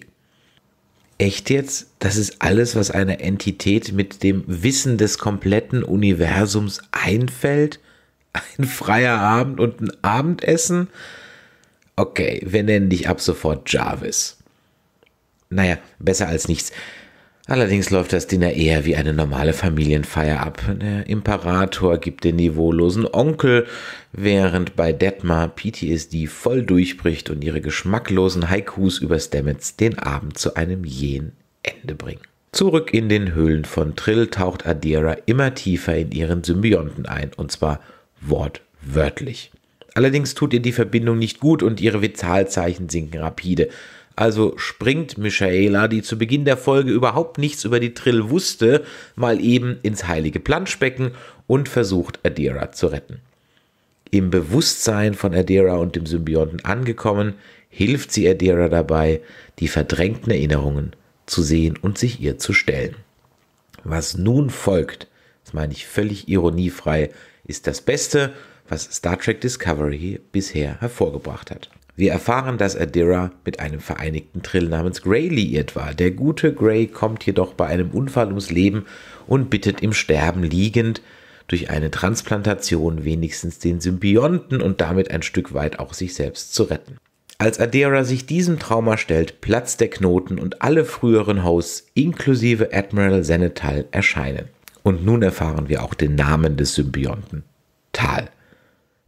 Speaker 1: Echt jetzt? Das ist alles, was einer Entität mit dem Wissen des kompletten Universums einfällt? Ein freier Abend und ein Abendessen? Okay, wir nennen dich ab sofort Jarvis. Naja, besser als nichts. Allerdings läuft das Dinner eher wie eine normale Familienfeier ab. Der Imperator gibt den niveaulosen Onkel, während bei Detmar PTSD voll durchbricht und ihre geschmacklosen Haikus über Stamets den Abend zu einem jähen Ende bringen. Zurück in den Höhlen von Trill taucht Adira immer tiefer in ihren Symbionten ein, und zwar wortwörtlich. Allerdings tut ihr die Verbindung nicht gut und ihre Vitalzeichen sinken rapide. Also springt Michaela, die zu Beginn der Folge überhaupt nichts über die Trill wusste, mal eben ins heilige Planschbecken und versucht Adira zu retten. Im Bewusstsein von Adira und dem Symbionten angekommen, hilft sie Adira dabei, die verdrängten Erinnerungen zu sehen und sich ihr zu stellen. Was nun folgt, das meine ich völlig ironiefrei, ist das Beste, was Star Trek Discovery bisher hervorgebracht hat. Wir erfahren, dass Adira mit einem vereinigten Trill namens Grey liiert war. Der gute Grey kommt jedoch bei einem Unfall ums Leben und bittet im Sterben liegend durch eine Transplantation wenigstens den Symbionten und damit ein Stück weit auch sich selbst zu retten. Als Adira sich diesem Trauma stellt, platzt der Knoten und alle früheren Hosts inklusive Admiral Senetal erscheinen. Und nun erfahren wir auch den Namen des Symbionten. Tal.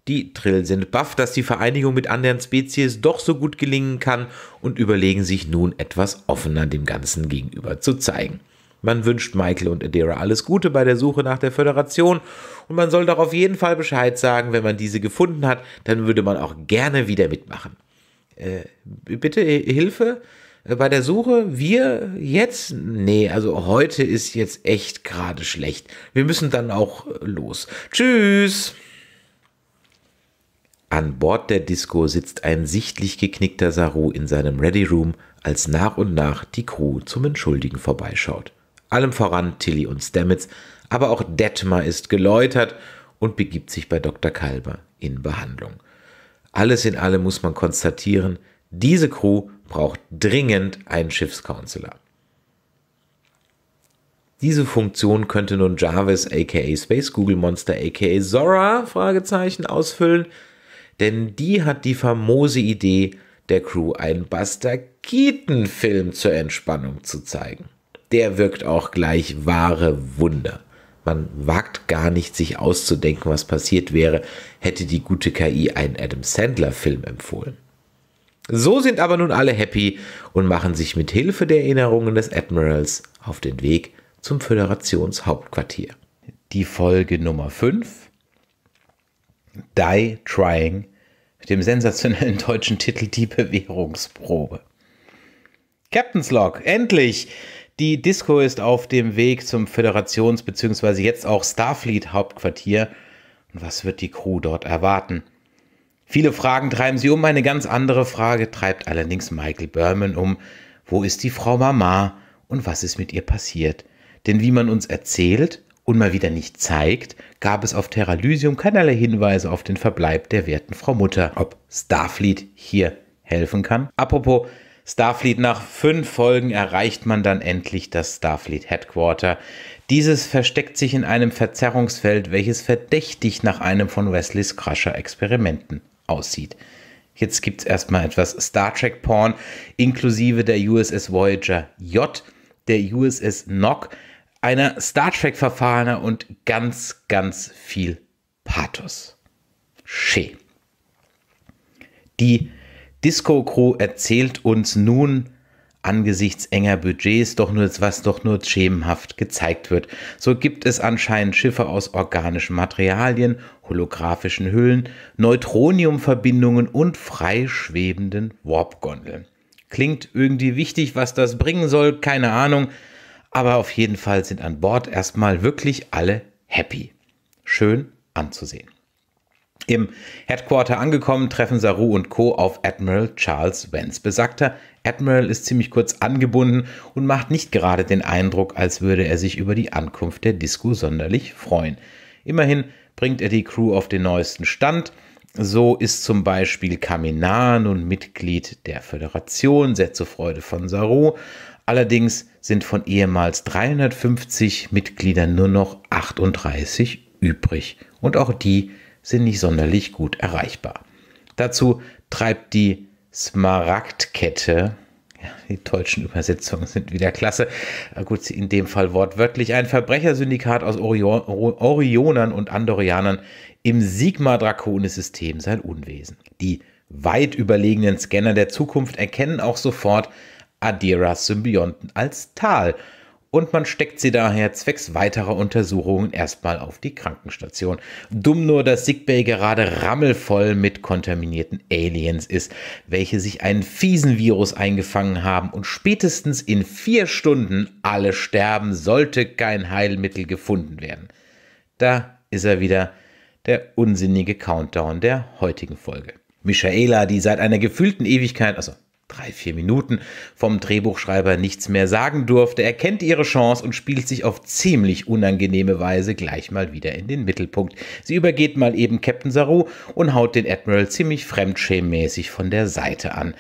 Speaker 1: Die Trill sind baff, dass die Vereinigung mit anderen Spezies doch so gut gelingen kann und überlegen sich nun etwas offener dem Ganzen gegenüber zu zeigen. Man wünscht Michael und Adira alles Gute bei der Suche nach der Föderation und man soll doch auf jeden Fall Bescheid sagen, wenn man diese gefunden hat, dann würde man auch gerne wieder mitmachen. Äh, bitte Hilfe bei der Suche? Wir jetzt? Nee, also heute ist jetzt echt gerade schlecht. Wir müssen dann auch los. Tschüss! An Bord der Disco sitzt ein sichtlich geknickter Saru in seinem Ready Room, als nach und nach die Crew zum Entschuldigen vorbeischaut. Allem voran Tilly und Stamets, aber auch Detmar ist geläutert und begibt sich bei Dr. Kalber in Behandlung. Alles in allem muss man konstatieren, diese Crew braucht dringend einen Schiffscounselor. Diese Funktion könnte nun Jarvis aka Space Google Monster aka Zora Fragezeichen ausfüllen, denn die hat die famose Idee, der Crew einen Buster Keaton-Film zur Entspannung zu zeigen. Der wirkt auch gleich wahre Wunder. Man wagt gar nicht, sich auszudenken, was passiert wäre, hätte die gute KI einen Adam Sandler-Film empfohlen. So sind aber nun alle happy und machen sich mit Hilfe der Erinnerungen des Admirals auf den Weg zum Föderationshauptquartier. Die Folge Nummer 5 Die Trying mit dem sensationellen deutschen Titel Die Bewährungsprobe. Captain's Log, endlich! Die Disco ist auf dem Weg zum Föderations- bzw. jetzt auch Starfleet-Hauptquartier. Und was wird die Crew dort erwarten? Viele Fragen treiben sie um, eine ganz andere Frage treibt allerdings Michael Berman um. Wo ist die Frau Mama und was ist mit ihr passiert? Denn wie man uns erzählt, und mal wieder nicht zeigt, gab es auf Terra Lysium keinerlei Hinweise auf den Verbleib der werten Frau Mutter. Ob Starfleet hier helfen kann? Apropos Starfleet, nach fünf Folgen erreicht man dann endlich das Starfleet Headquarter. Dieses versteckt sich in einem Verzerrungsfeld, welches verdächtig nach einem von Wesleys Crusher Experimenten aussieht. Jetzt gibt es erstmal etwas Star Trek Porn, inklusive der USS Voyager J, der USS Nock, einer Star Trek-Verfahrener und ganz, ganz viel Pathos. Schön. Die Disco Crew erzählt uns nun angesichts enger Budgets doch nur was doch nur schemenhaft gezeigt wird. So gibt es anscheinend Schiffe aus organischen Materialien, holographischen Hüllen, Neutroniumverbindungen und freischwebenden Warpgondeln. Klingt irgendwie wichtig, was das bringen soll, keine Ahnung aber auf jeden Fall sind an Bord erstmal wirklich alle happy. Schön anzusehen. Im Headquarter angekommen, treffen Saru und Co. auf Admiral Charles Vance. Besagter Admiral ist ziemlich kurz angebunden und macht nicht gerade den Eindruck, als würde er sich über die Ankunft der Disco sonderlich freuen. Immerhin bringt er die Crew auf den neuesten Stand. So ist zum Beispiel Kaminar nun Mitglied der Föderation, sehr zur Freude von Saru. Allerdings sind von ehemals 350 Mitgliedern nur noch 38 übrig und auch die sind nicht sonderlich gut erreichbar. Dazu treibt die Smaragdkette, ja, die deutschen Übersetzungen sind wieder klasse, gut, in dem Fall wortwörtlich, ein Verbrechersyndikat aus Orion, Orionern und Andorianern im Sigma-Draconis-System sein Unwesen. Die weit überlegenen Scanner der Zukunft erkennen auch sofort, Adiras Symbionten als Tal und man steckt sie daher zwecks weiterer Untersuchungen erstmal auf die Krankenstation. Dumm nur, dass Sickbay gerade rammelvoll mit kontaminierten Aliens ist, welche sich einen fiesen Virus eingefangen haben und spätestens in vier Stunden alle sterben, sollte kein Heilmittel gefunden werden. Da ist er wieder, der unsinnige Countdown der heutigen Folge. Michaela, die seit einer gefühlten Ewigkeit, also drei, vier Minuten vom Drehbuchschreiber nichts mehr sagen durfte, erkennt ihre Chance und spielt sich auf ziemlich unangenehme Weise gleich mal wieder in den Mittelpunkt. Sie übergeht mal eben Captain Saru und haut den Admiral ziemlich fremdschämmäßig von der Seite an.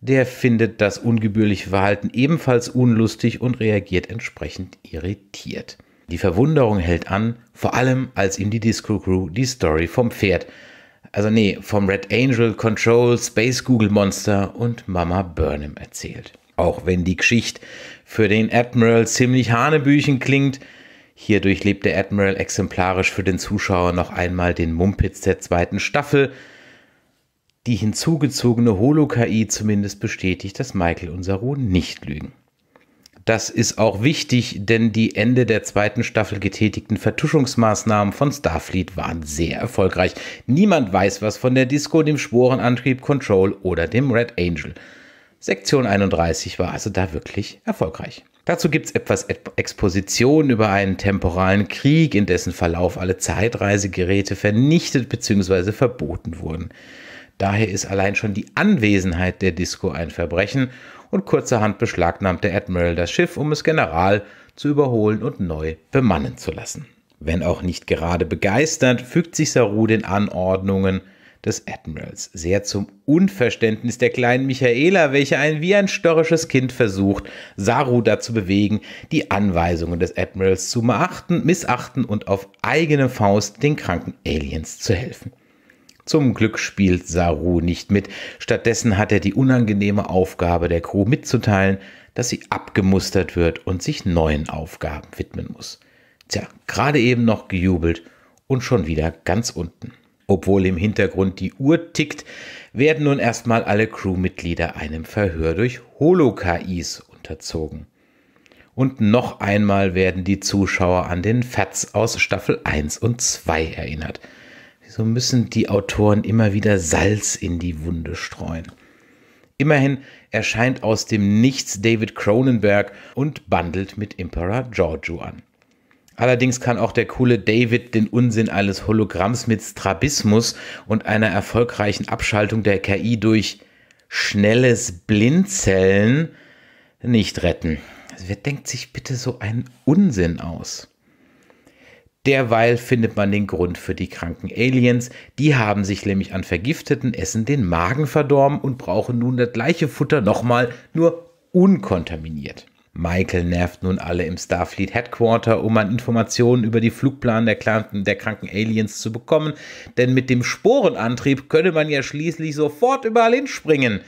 Speaker 1: Der findet das ungebührliche Verhalten ebenfalls unlustig und reagiert entsprechend irritiert. Die Verwunderung hält an, vor allem als ihm die Disco Crew die Story vom Pferd also nee, vom Red Angel, Control, Space Google Monster und Mama Burnham erzählt. Auch wenn die Geschichte für den Admiral ziemlich hanebüchen klingt, hier durchlebt der Admiral exemplarisch für den Zuschauer noch einmal den Mumpitz der zweiten Staffel. Die hinzugezogene Holo-KI zumindest bestätigt, dass Michael und Saru nicht lügen. Das ist auch wichtig, denn die Ende der zweiten Staffel getätigten Vertuschungsmaßnahmen von Starfleet waren sehr erfolgreich. Niemand weiß was von der Disco, dem Sporenantrieb Control oder dem Red Angel. Sektion 31 war also da wirklich erfolgreich. Dazu gibt es etwas Exposition über einen temporalen Krieg, in dessen Verlauf alle Zeitreisegeräte vernichtet bzw. verboten wurden. Daher ist allein schon die Anwesenheit der Disco ein Verbrechen und kurzerhand beschlagnahmt der Admiral das Schiff, um es General zu überholen und neu bemannen zu lassen. Wenn auch nicht gerade begeistert, fügt sich Saru den Anordnungen des Admirals, sehr zum Unverständnis der kleinen Michaela, welche ein wie ein störrisches Kind versucht, Saru dazu bewegen, die Anweisungen des Admirals zu beachten, missachten und auf eigene Faust den kranken Aliens zu helfen. Zum Glück spielt Saru nicht mit. Stattdessen hat er die unangenehme Aufgabe der Crew mitzuteilen, dass sie abgemustert wird und sich neuen Aufgaben widmen muss. Tja, gerade eben noch gejubelt und schon wieder ganz unten. Obwohl im Hintergrund die Uhr tickt, werden nun erstmal alle Crewmitglieder einem Verhör durch Holo-KIs unterzogen. Und noch einmal werden die Zuschauer an den Fats aus Staffel 1 und 2 erinnert – so müssen die Autoren immer wieder Salz in die Wunde streuen. Immerhin erscheint aus dem Nichts David Cronenberg und bandelt mit Emperor Giorgio an. Allerdings kann auch der coole David den Unsinn eines Hologramms mit Strabismus und einer erfolgreichen Abschaltung der KI durch schnelles Blinzeln nicht retten. Wer denkt sich bitte so einen Unsinn aus? Derweil findet man den Grund für die kranken Aliens. Die haben sich nämlich an vergifteten Essen den Magen verdorben und brauchen nun das gleiche Futter nochmal, nur unkontaminiert. Michael nervt nun alle im Starfleet Headquarter, um an Informationen über die Flugplan der, der kranken Aliens zu bekommen, denn mit dem Sporenantrieb könne man ja schließlich sofort überall hinspringen.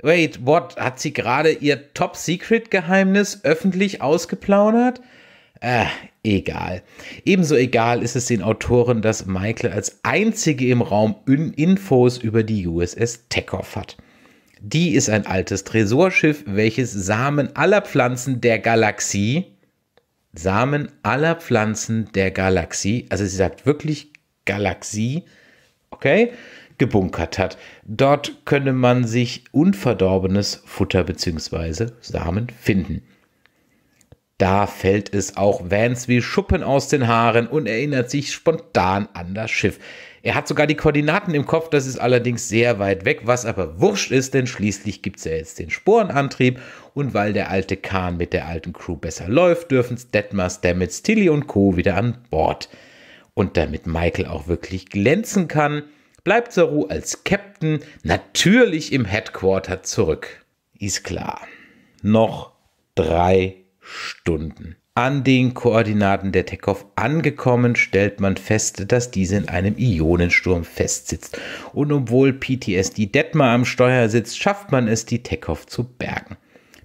Speaker 1: Wait, what? Hat sie gerade ihr Top-Secret-Geheimnis öffentlich ausgeplaudert? Äh, egal. Ebenso egal ist es den Autoren, dass Michael als einzige im Raum Infos über die USS Tekoff hat. Die ist ein altes Tresorschiff, welches Samen aller Pflanzen der Galaxie, Samen aller Pflanzen der Galaxie, also sie sagt wirklich Galaxie, okay, gebunkert hat. Dort könne man sich unverdorbenes Futter bzw. Samen finden. Da fällt es auch Vance wie Schuppen aus den Haaren und erinnert sich spontan an das Schiff. Er hat sogar die Koordinaten im Kopf, das ist allerdings sehr weit weg, was aber wurscht ist, denn schließlich gibt es ja jetzt den Sporenantrieb und weil der alte Kahn mit der alten Crew besser läuft, dürfen Detmar, Stamets, Tilly und Co. wieder an Bord. Und damit Michael auch wirklich glänzen kann, bleibt Saru als Captain natürlich im Headquarter zurück. Ist klar. Noch drei Stunden. An den Koordinaten der Teckhoff angekommen, stellt man fest, dass diese in einem Ionensturm festsitzt. Und obwohl PTSD Detmar am Steuer sitzt, schafft man es, die Teckhoff zu bergen.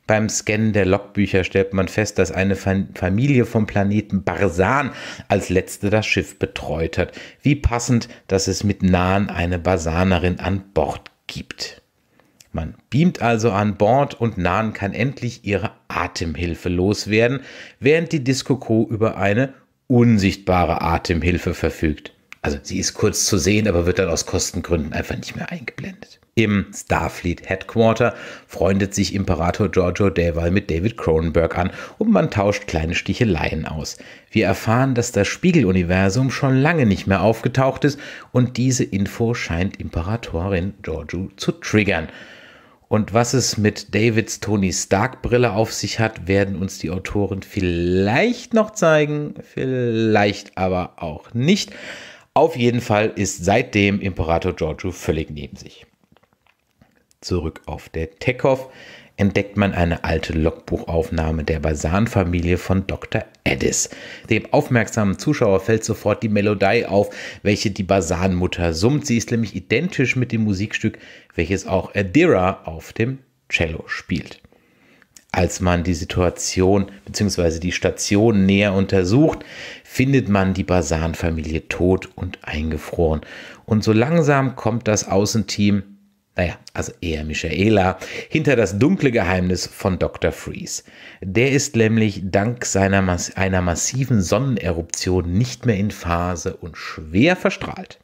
Speaker 1: Beim Scannen der Logbücher stellt man fest, dass eine Familie vom Planeten Barsan als letzte das Schiff betreut hat. Wie passend, dass es mit Nahen eine Barsanerin an Bord gibt. Man beamt also an Bord und Nan kann endlich ihre Atemhilfe loswerden, während die Disco Crew über eine unsichtbare Atemhilfe verfügt. Also sie ist kurz zu sehen, aber wird dann aus Kostengründen einfach nicht mehr eingeblendet. Im Starfleet Headquarter freundet sich Imperator Giorgio Deval mit David Cronenberg an und man tauscht kleine Sticheleien aus. Wir erfahren, dass das Spiegeluniversum schon lange nicht mehr aufgetaucht ist und diese Info scheint Imperatorin Giorgio zu triggern. Und was es mit Davids Tony Stark Brille auf sich hat, werden uns die Autoren vielleicht noch zeigen, vielleicht aber auch nicht. Auf jeden Fall ist seitdem Imperator Giorgio völlig neben sich. Zurück auf der Tekov entdeckt man eine alte Logbuchaufnahme der Basan-Familie von Dr. Addis. Dem aufmerksamen Zuschauer fällt sofort die Melodie auf, welche die Basan-Mutter summt. Sie ist nämlich identisch mit dem Musikstück, welches auch Adira auf dem Cello spielt. Als man die Situation bzw. die Station näher untersucht, findet man die Basan-Familie tot und eingefroren. Und so langsam kommt das Außenteam naja, also eher Michaela, hinter das dunkle Geheimnis von Dr. Freeze. Der ist nämlich dank seiner einer massiven Sonneneruption nicht mehr in Phase und schwer verstrahlt.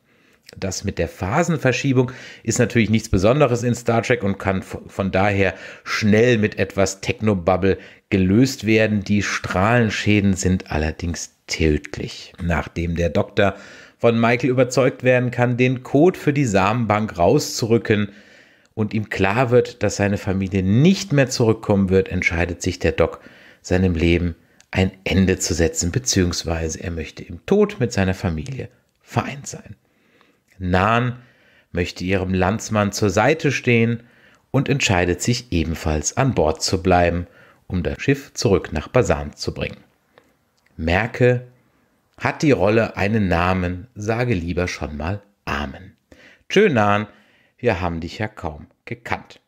Speaker 1: Das mit der Phasenverschiebung ist natürlich nichts Besonderes in Star Trek und kann von daher schnell mit etwas Technobubble gelöst werden. Die Strahlenschäden sind allerdings tödlich. Nachdem der Doktor von Michael überzeugt werden kann, den Code für die Samenbank rauszurücken und ihm klar wird, dass seine Familie nicht mehr zurückkommen wird, entscheidet sich der Doc, seinem Leben ein Ende zu setzen, beziehungsweise er möchte im Tod mit seiner Familie vereint sein. Nan möchte ihrem Landsmann zur Seite stehen und entscheidet sich ebenfalls an Bord zu bleiben, um das Schiff zurück nach Basan zu bringen. Merke, hat die Rolle einen Namen, sage lieber schon mal Amen. Schönan, wir haben dich ja kaum gekannt.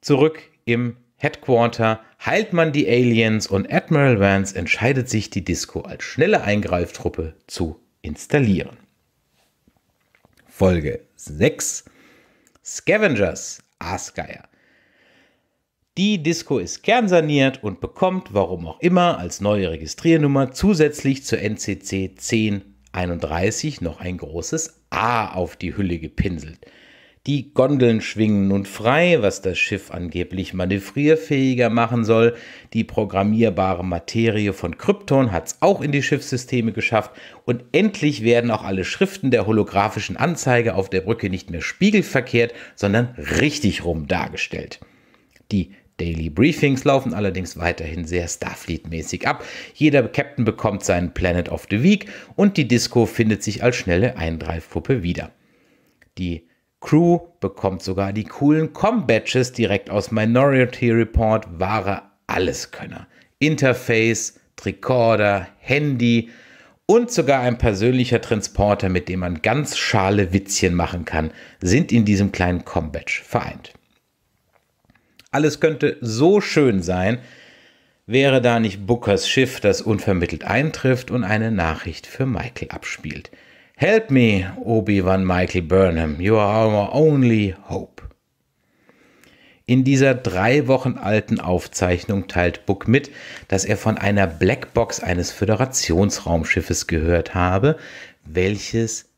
Speaker 1: Zurück im Headquarter heilt man die Aliens und Admiral Vance entscheidet sich, die Disco als schnelle Eingreiftruppe zu installieren. Folge 6 Scavengers Aasgeier. Die Disco ist kernsaniert und bekommt, warum auch immer, als neue Registriernummer zusätzlich zur NCC 1031 noch ein großes A auf die Hülle gepinselt. Die Gondeln schwingen nun frei, was das Schiff angeblich manövrierfähiger machen soll. Die programmierbare Materie von Krypton hat es auch in die Schiffssysteme geschafft. Und endlich werden auch alle Schriften der holographischen Anzeige auf der Brücke nicht mehr spiegelverkehrt, sondern richtig rum dargestellt. Die Daily Briefings laufen allerdings weiterhin sehr Starfleet-mäßig ab. Jeder Captain bekommt seinen Planet of the Week und die Disco findet sich als schnelle Eingreifpuppe wieder. Die Crew bekommt sogar die coolen Com-Badges direkt aus Minority Report, wahre Alleskönner. Interface, Tricorder, Handy und sogar ein persönlicher Transporter, mit dem man ganz schale Witzchen machen kann, sind in diesem kleinen Com-Badge vereint. Alles könnte so schön sein, wäre da nicht Bookers Schiff, das unvermittelt eintrifft und eine Nachricht für Michael abspielt. Help me, Obi-Wan Michael Burnham, you are our only hope. In dieser drei Wochen alten Aufzeichnung teilt Book mit, dass er von einer Blackbox eines Föderationsraumschiffes gehört habe, welches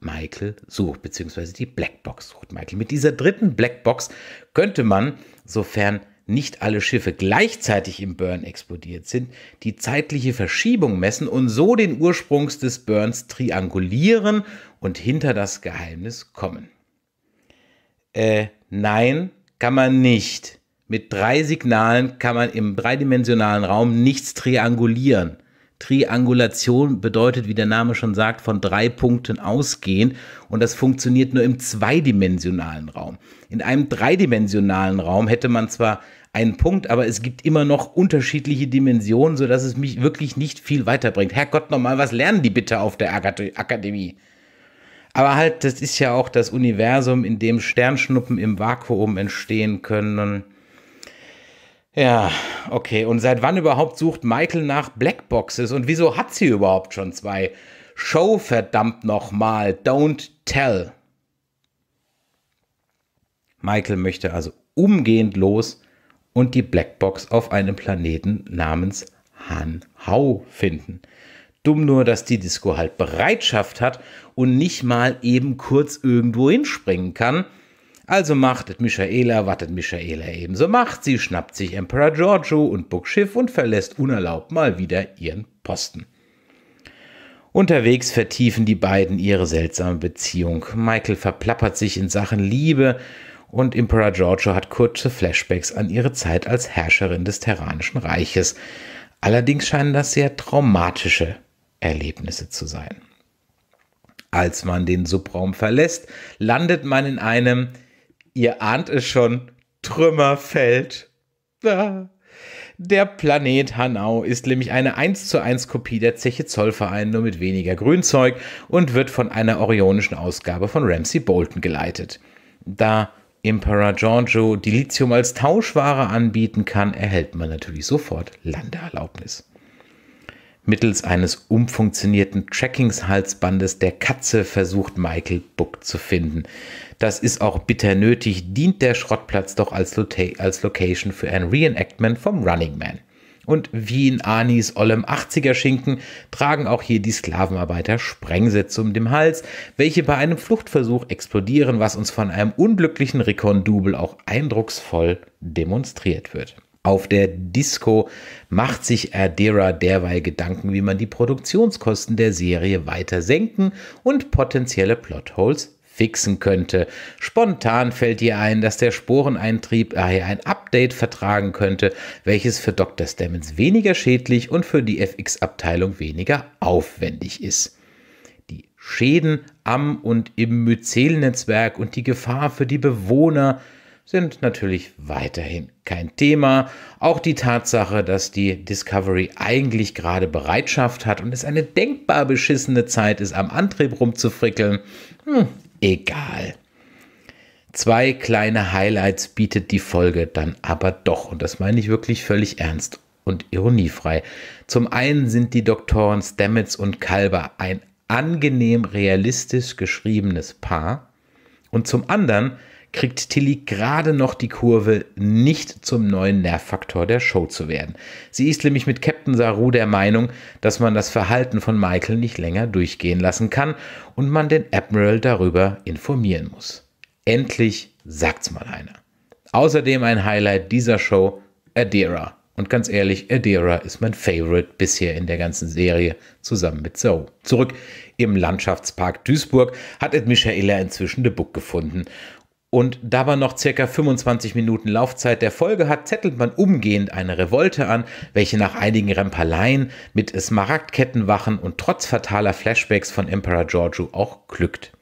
Speaker 1: Michael sucht, beziehungsweise die Blackbox sucht Michael. Mit dieser dritten Blackbox könnte man sofern nicht alle Schiffe gleichzeitig im Burn explodiert sind, die zeitliche Verschiebung messen und so den Ursprung des Burns triangulieren und hinter das Geheimnis kommen. Äh, nein, kann man nicht. Mit drei Signalen kann man im dreidimensionalen Raum nichts triangulieren. Triangulation bedeutet, wie der Name schon sagt, von drei Punkten ausgehen und das funktioniert nur im zweidimensionalen Raum. In einem dreidimensionalen Raum hätte man zwar einen Punkt, aber es gibt immer noch unterschiedliche Dimensionen, sodass es mich wirklich nicht viel weiterbringt. Herrgott, nochmal, was lernen die bitte auf der Akademie? Aber halt, das ist ja auch das Universum, in dem Sternschnuppen im Vakuum entstehen können. Ja, okay. Und seit wann überhaupt sucht Michael nach Blackboxes? Und wieso hat sie überhaupt schon zwei? Show verdammt nochmal. Don't tell. Michael möchte also umgehend los und die Blackbox auf einem Planeten namens Han Hau finden. Dumm nur, dass die Disco halt Bereitschaft hat und nicht mal eben kurz irgendwo hinspringen kann also machtet Michaela, wartet Michaela ebenso macht. Sie schnappt sich Emperor Giorgio und Book Schiff und verlässt unerlaubt mal wieder ihren Posten. Unterwegs vertiefen die beiden ihre seltsame Beziehung. Michael verplappert sich in Sachen Liebe und Emperor Giorgio hat kurze Flashbacks an ihre Zeit als Herrscherin des Terranischen Reiches. Allerdings scheinen das sehr traumatische Erlebnisse zu sein. Als man den Subraum verlässt, landet man in einem, ihr ahnt es schon, Trümmerfeld. Ah. Der Planet Hanau ist nämlich eine 1 zu 1 Kopie der Zeche Zollverein, nur mit weniger Grünzeug und wird von einer orionischen Ausgabe von Ramsey Bolton geleitet. Da Emperor Giorgio Dilithium als Tauschware anbieten kann, erhält man natürlich sofort Landeerlaubnis. Mittels eines umfunktionierten Trackingshalsbandes der Katze versucht Michael Book zu finden. Das ist auch bitter nötig, dient der Schrottplatz doch als, als Location für ein Reenactment vom Running Man. Und wie in Anis ollem 80er Schinken tragen auch hier die Sklavenarbeiter Sprengsätze um den Hals, welche bei einem Fluchtversuch explodieren, was uns von einem unglücklichen Recon-Double auch eindrucksvoll demonstriert wird. Auf der Disco macht sich Erdera derweil Gedanken, wie man die Produktionskosten der Serie weiter senken und potenzielle Plotholes fixen könnte. Spontan fällt ihr ein, dass der Sporeneintrieb daher ein Update vertragen könnte, welches für Dr. Stamens weniger schädlich und für die FX-Abteilung weniger aufwendig ist. Die Schäden am und im Myzelnetzwerk und die Gefahr für die Bewohner sind natürlich weiterhin kein Thema. Auch die Tatsache, dass die Discovery eigentlich gerade Bereitschaft hat und es eine denkbar beschissene Zeit ist, am Antrieb rumzufrickeln, hm, egal. Zwei kleine Highlights bietet die Folge dann aber doch, und das meine ich wirklich völlig ernst und ironiefrei. Zum einen sind die Doktoren Stamets und Kalber ein angenehm realistisch geschriebenes Paar, und zum anderen kriegt Tilly gerade noch die Kurve, nicht zum neuen Nervfaktor der Show zu werden. Sie ist nämlich mit Captain Saru der Meinung, dass man das Verhalten von Michael nicht länger durchgehen lassen kann und man den Admiral darüber informieren muss. Endlich sagt's mal einer. Außerdem ein Highlight dieser Show, Adira. Und ganz ehrlich, Adira ist mein Favorite bisher in der ganzen Serie, zusammen mit Zoe. Zurück im Landschaftspark Duisburg hat Michaela inzwischen The Book gefunden und da man noch circa 25 Minuten Laufzeit der Folge hat, zettelt man umgehend eine Revolte an, welche nach einigen Rempaleien mit Smaragdkettenwachen und trotz fataler Flashbacks von Emperor Giorgio auch glückt.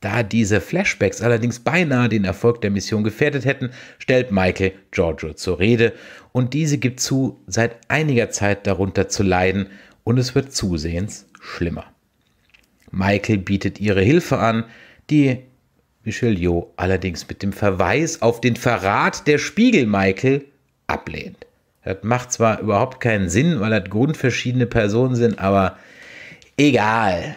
Speaker 1: Da diese Flashbacks allerdings beinahe den Erfolg der Mission gefährdet hätten, stellt Michael Giorgio zur Rede und diese gibt zu, seit einiger Zeit darunter zu leiden und es wird zusehends schlimmer. Michael bietet ihre Hilfe an, die Michel allerdings mit dem Verweis auf den Verrat der Spiegel Michael ablehnt. Das macht zwar überhaupt keinen Sinn, weil das grundverschiedene Personen sind, aber egal.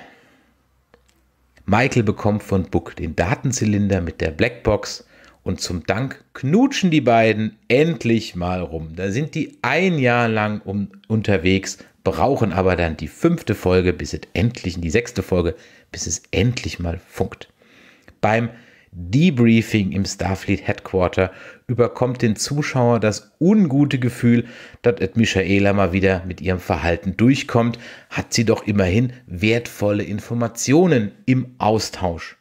Speaker 1: Michael bekommt von Buck den Datenzylinder mit der Blackbox und zum Dank knutschen die beiden endlich mal rum. Da sind die ein Jahr lang um, unterwegs, brauchen aber dann die fünfte Folge, bis es endlich, die sechste Folge, bis es endlich mal funkt. Beim Debriefing im Starfleet Headquarter überkommt den Zuschauer das ungute Gefühl, dass Ed Michaela mal wieder mit ihrem Verhalten durchkommt, hat sie doch immerhin wertvolle Informationen im Austausch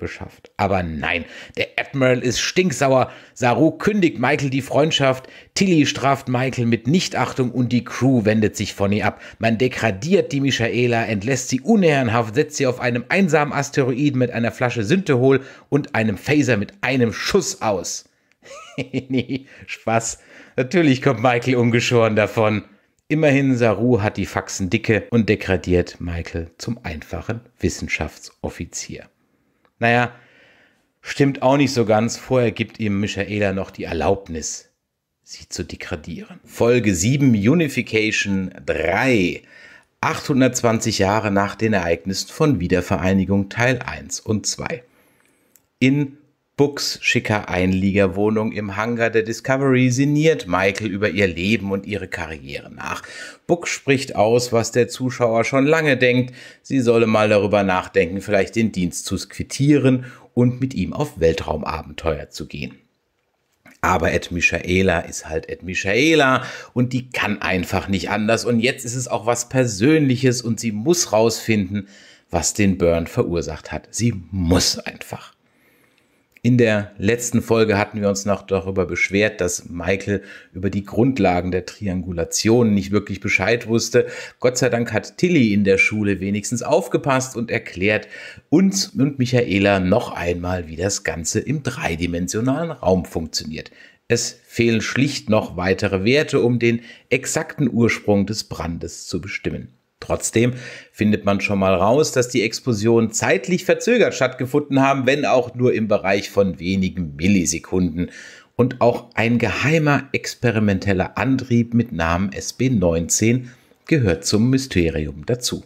Speaker 1: beschafft. Aber nein, der Admiral ist stinksauer, Saru kündigt Michael die Freundschaft, Tilly straft Michael mit Nichtachtung und die Crew wendet sich von ihr ab. Man degradiert die Michaela, entlässt sie unehrenhaft, setzt sie auf einem einsamen Asteroiden mit einer Flasche Synthehol und einem Phaser mit einem Schuss aus. nee, Spaß. Natürlich kommt Michael ungeschoren davon. Immerhin Saru hat die Faxen dicke und degradiert Michael zum einfachen Wissenschaftsoffizier. Naja, stimmt auch nicht so ganz. Vorher gibt ihm Michaela noch die Erlaubnis, sie zu degradieren. Folge 7 Unification 3. 820 Jahre nach den Ereignissen von Wiedervereinigung Teil 1 und 2. In Books schicker Einliegerwohnung im Hangar der Discovery sinniert Michael über ihr Leben und ihre Karriere nach. Book spricht aus, was der Zuschauer schon lange denkt. Sie solle mal darüber nachdenken, vielleicht den Dienst zu quittieren und mit ihm auf Weltraumabenteuer zu gehen. Aber Ed Michaela ist halt Ed Michaela und die kann einfach nicht anders. Und jetzt ist es auch was Persönliches und sie muss rausfinden, was den Burn verursacht hat. Sie muss einfach. In der letzten Folge hatten wir uns noch darüber beschwert, dass Michael über die Grundlagen der Triangulation nicht wirklich Bescheid wusste. Gott sei Dank hat Tilly in der Schule wenigstens aufgepasst und erklärt uns und Michaela noch einmal, wie das Ganze im dreidimensionalen Raum funktioniert. Es fehlen schlicht noch weitere Werte, um den exakten Ursprung des Brandes zu bestimmen. Trotzdem findet man schon mal raus, dass die Explosionen zeitlich verzögert stattgefunden haben, wenn auch nur im Bereich von wenigen Millisekunden. Und auch ein geheimer experimenteller Antrieb mit Namen SB19 gehört zum Mysterium dazu.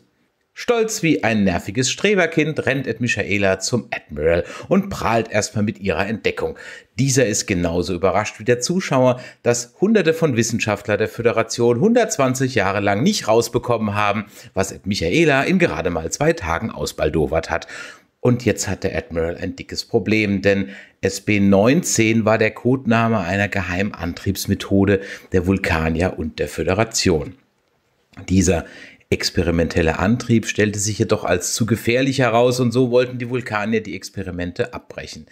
Speaker 1: Stolz wie ein nerviges Streberkind rennt Ed Michaela zum Admiral und prahlt erstmal mit ihrer Entdeckung. Dieser ist genauso überrascht wie der Zuschauer, dass hunderte von Wissenschaftlern der Föderation 120 Jahre lang nicht rausbekommen haben, was Ed Michaela in gerade mal zwei Tagen ausbaldowert hat. Und jetzt hat der Admiral ein dickes Problem, denn SB-19 war der Codename einer Geheimantriebsmethode der Vulkanier und der Föderation. Dieser experimentelle Antrieb stellte sich jedoch als zu gefährlich heraus und so wollten die Vulkanier die Experimente abbrechen.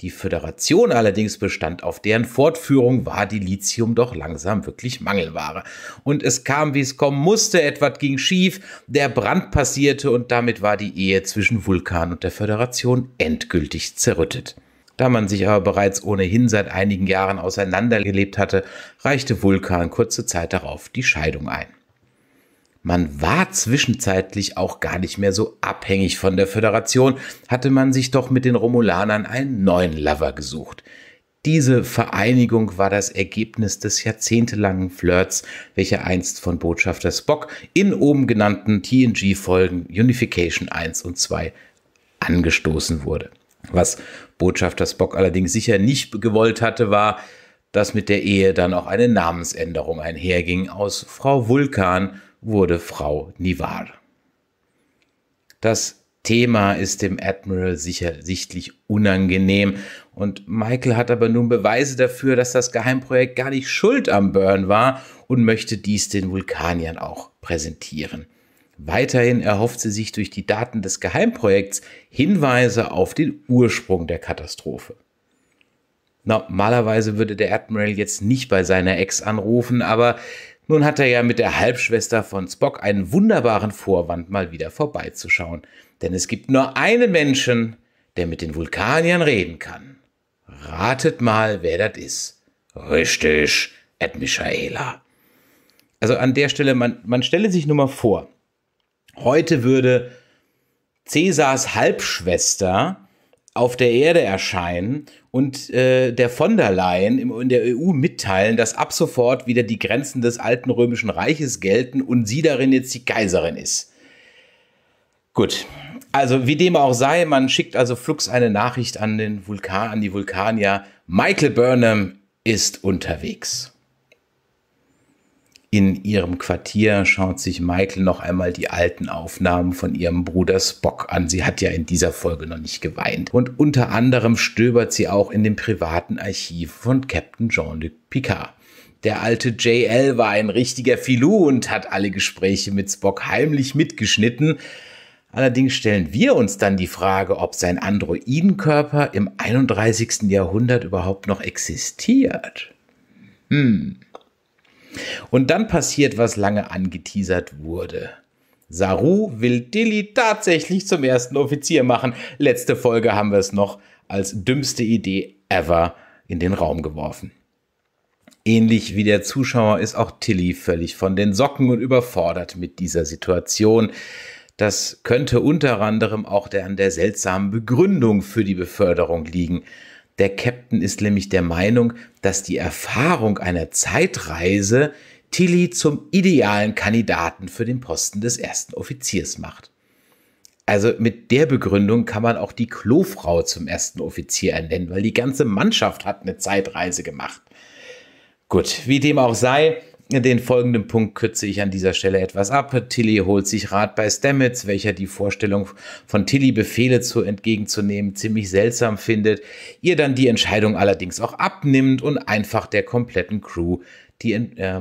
Speaker 1: Die Föderation allerdings bestand auf deren Fortführung, war die Lithium doch langsam wirklich Mangelware. Und es kam, wie es kommen musste, etwas ging schief, der Brand passierte und damit war die Ehe zwischen Vulkan und der Föderation endgültig zerrüttet. Da man sich aber bereits ohnehin seit einigen Jahren auseinandergelebt hatte, reichte Vulkan kurze Zeit darauf die Scheidung ein. Man war zwischenzeitlich auch gar nicht mehr so abhängig von der Föderation, hatte man sich doch mit den Romulanern einen neuen Lover gesucht. Diese Vereinigung war das Ergebnis des jahrzehntelangen Flirts, welcher einst von Botschafter Spock in oben genannten TNG-Folgen Unification 1 und 2 angestoßen wurde. Was Botschafter Spock allerdings sicher nicht gewollt hatte, war, dass mit der Ehe dann auch eine Namensänderung einherging aus Frau Vulkan wurde Frau Nivar. Das Thema ist dem Admiral sicher sichtlich unangenehm und Michael hat aber nun Beweise dafür, dass das Geheimprojekt gar nicht schuld am Burn war und möchte dies den Vulkaniern auch präsentieren. Weiterhin erhofft sie sich durch die Daten des Geheimprojekts Hinweise auf den Ursprung der Katastrophe. Normalerweise würde der Admiral jetzt nicht bei seiner Ex anrufen, aber nun hat er ja mit der Halbschwester von Spock einen wunderbaren Vorwand, mal wieder vorbeizuschauen. Denn es gibt nur einen Menschen, der mit den Vulkaniern reden kann. Ratet mal, wer das ist. Richtig, Ed Michaela. Also an der Stelle, man, man stelle sich nur mal vor, heute würde Cäsars Halbschwester auf der Erde erscheinen und äh, der von der Leyen in der EU mitteilen, dass ab sofort wieder die Grenzen des alten römischen Reiches gelten und sie darin jetzt die Kaiserin ist. Gut, also wie dem auch sei, man schickt also flugs eine Nachricht an den Vulkan, an die Vulkanier. Michael Burnham ist unterwegs. In ihrem Quartier schaut sich Michael noch einmal die alten Aufnahmen von ihrem Bruder Spock an. Sie hat ja in dieser Folge noch nicht geweint. Und unter anderem stöbert sie auch in dem privaten Archiv von Captain Jean-Luc Picard. Der alte JL war ein richtiger Filou und hat alle Gespräche mit Spock heimlich mitgeschnitten. Allerdings stellen wir uns dann die Frage, ob sein Androidenkörper im 31. Jahrhundert überhaupt noch existiert. Hm. Und dann passiert, was lange angeteasert wurde. Saru will Dilly tatsächlich zum ersten Offizier machen. Letzte Folge haben wir es noch als dümmste Idee ever in den Raum geworfen. Ähnlich wie der Zuschauer ist auch Tilly völlig von den Socken und überfordert mit dieser Situation. Das könnte unter anderem auch der an der seltsamen Begründung für die Beförderung liegen. Der Captain ist nämlich der Meinung, dass die Erfahrung einer Zeitreise Tilly zum idealen Kandidaten für den Posten des ersten Offiziers macht. Also mit der Begründung kann man auch die Klofrau zum ersten Offizier ernennen, weil die ganze Mannschaft hat eine Zeitreise gemacht. Gut, wie dem auch sei, den folgenden Punkt kürze ich an dieser Stelle etwas ab. Tilly holt sich Rat bei Stamets, welcher die Vorstellung von Tilly Befehle zu entgegenzunehmen ziemlich seltsam findet, ihr dann die Entscheidung allerdings auch abnimmt und einfach der kompletten Crew die, äh,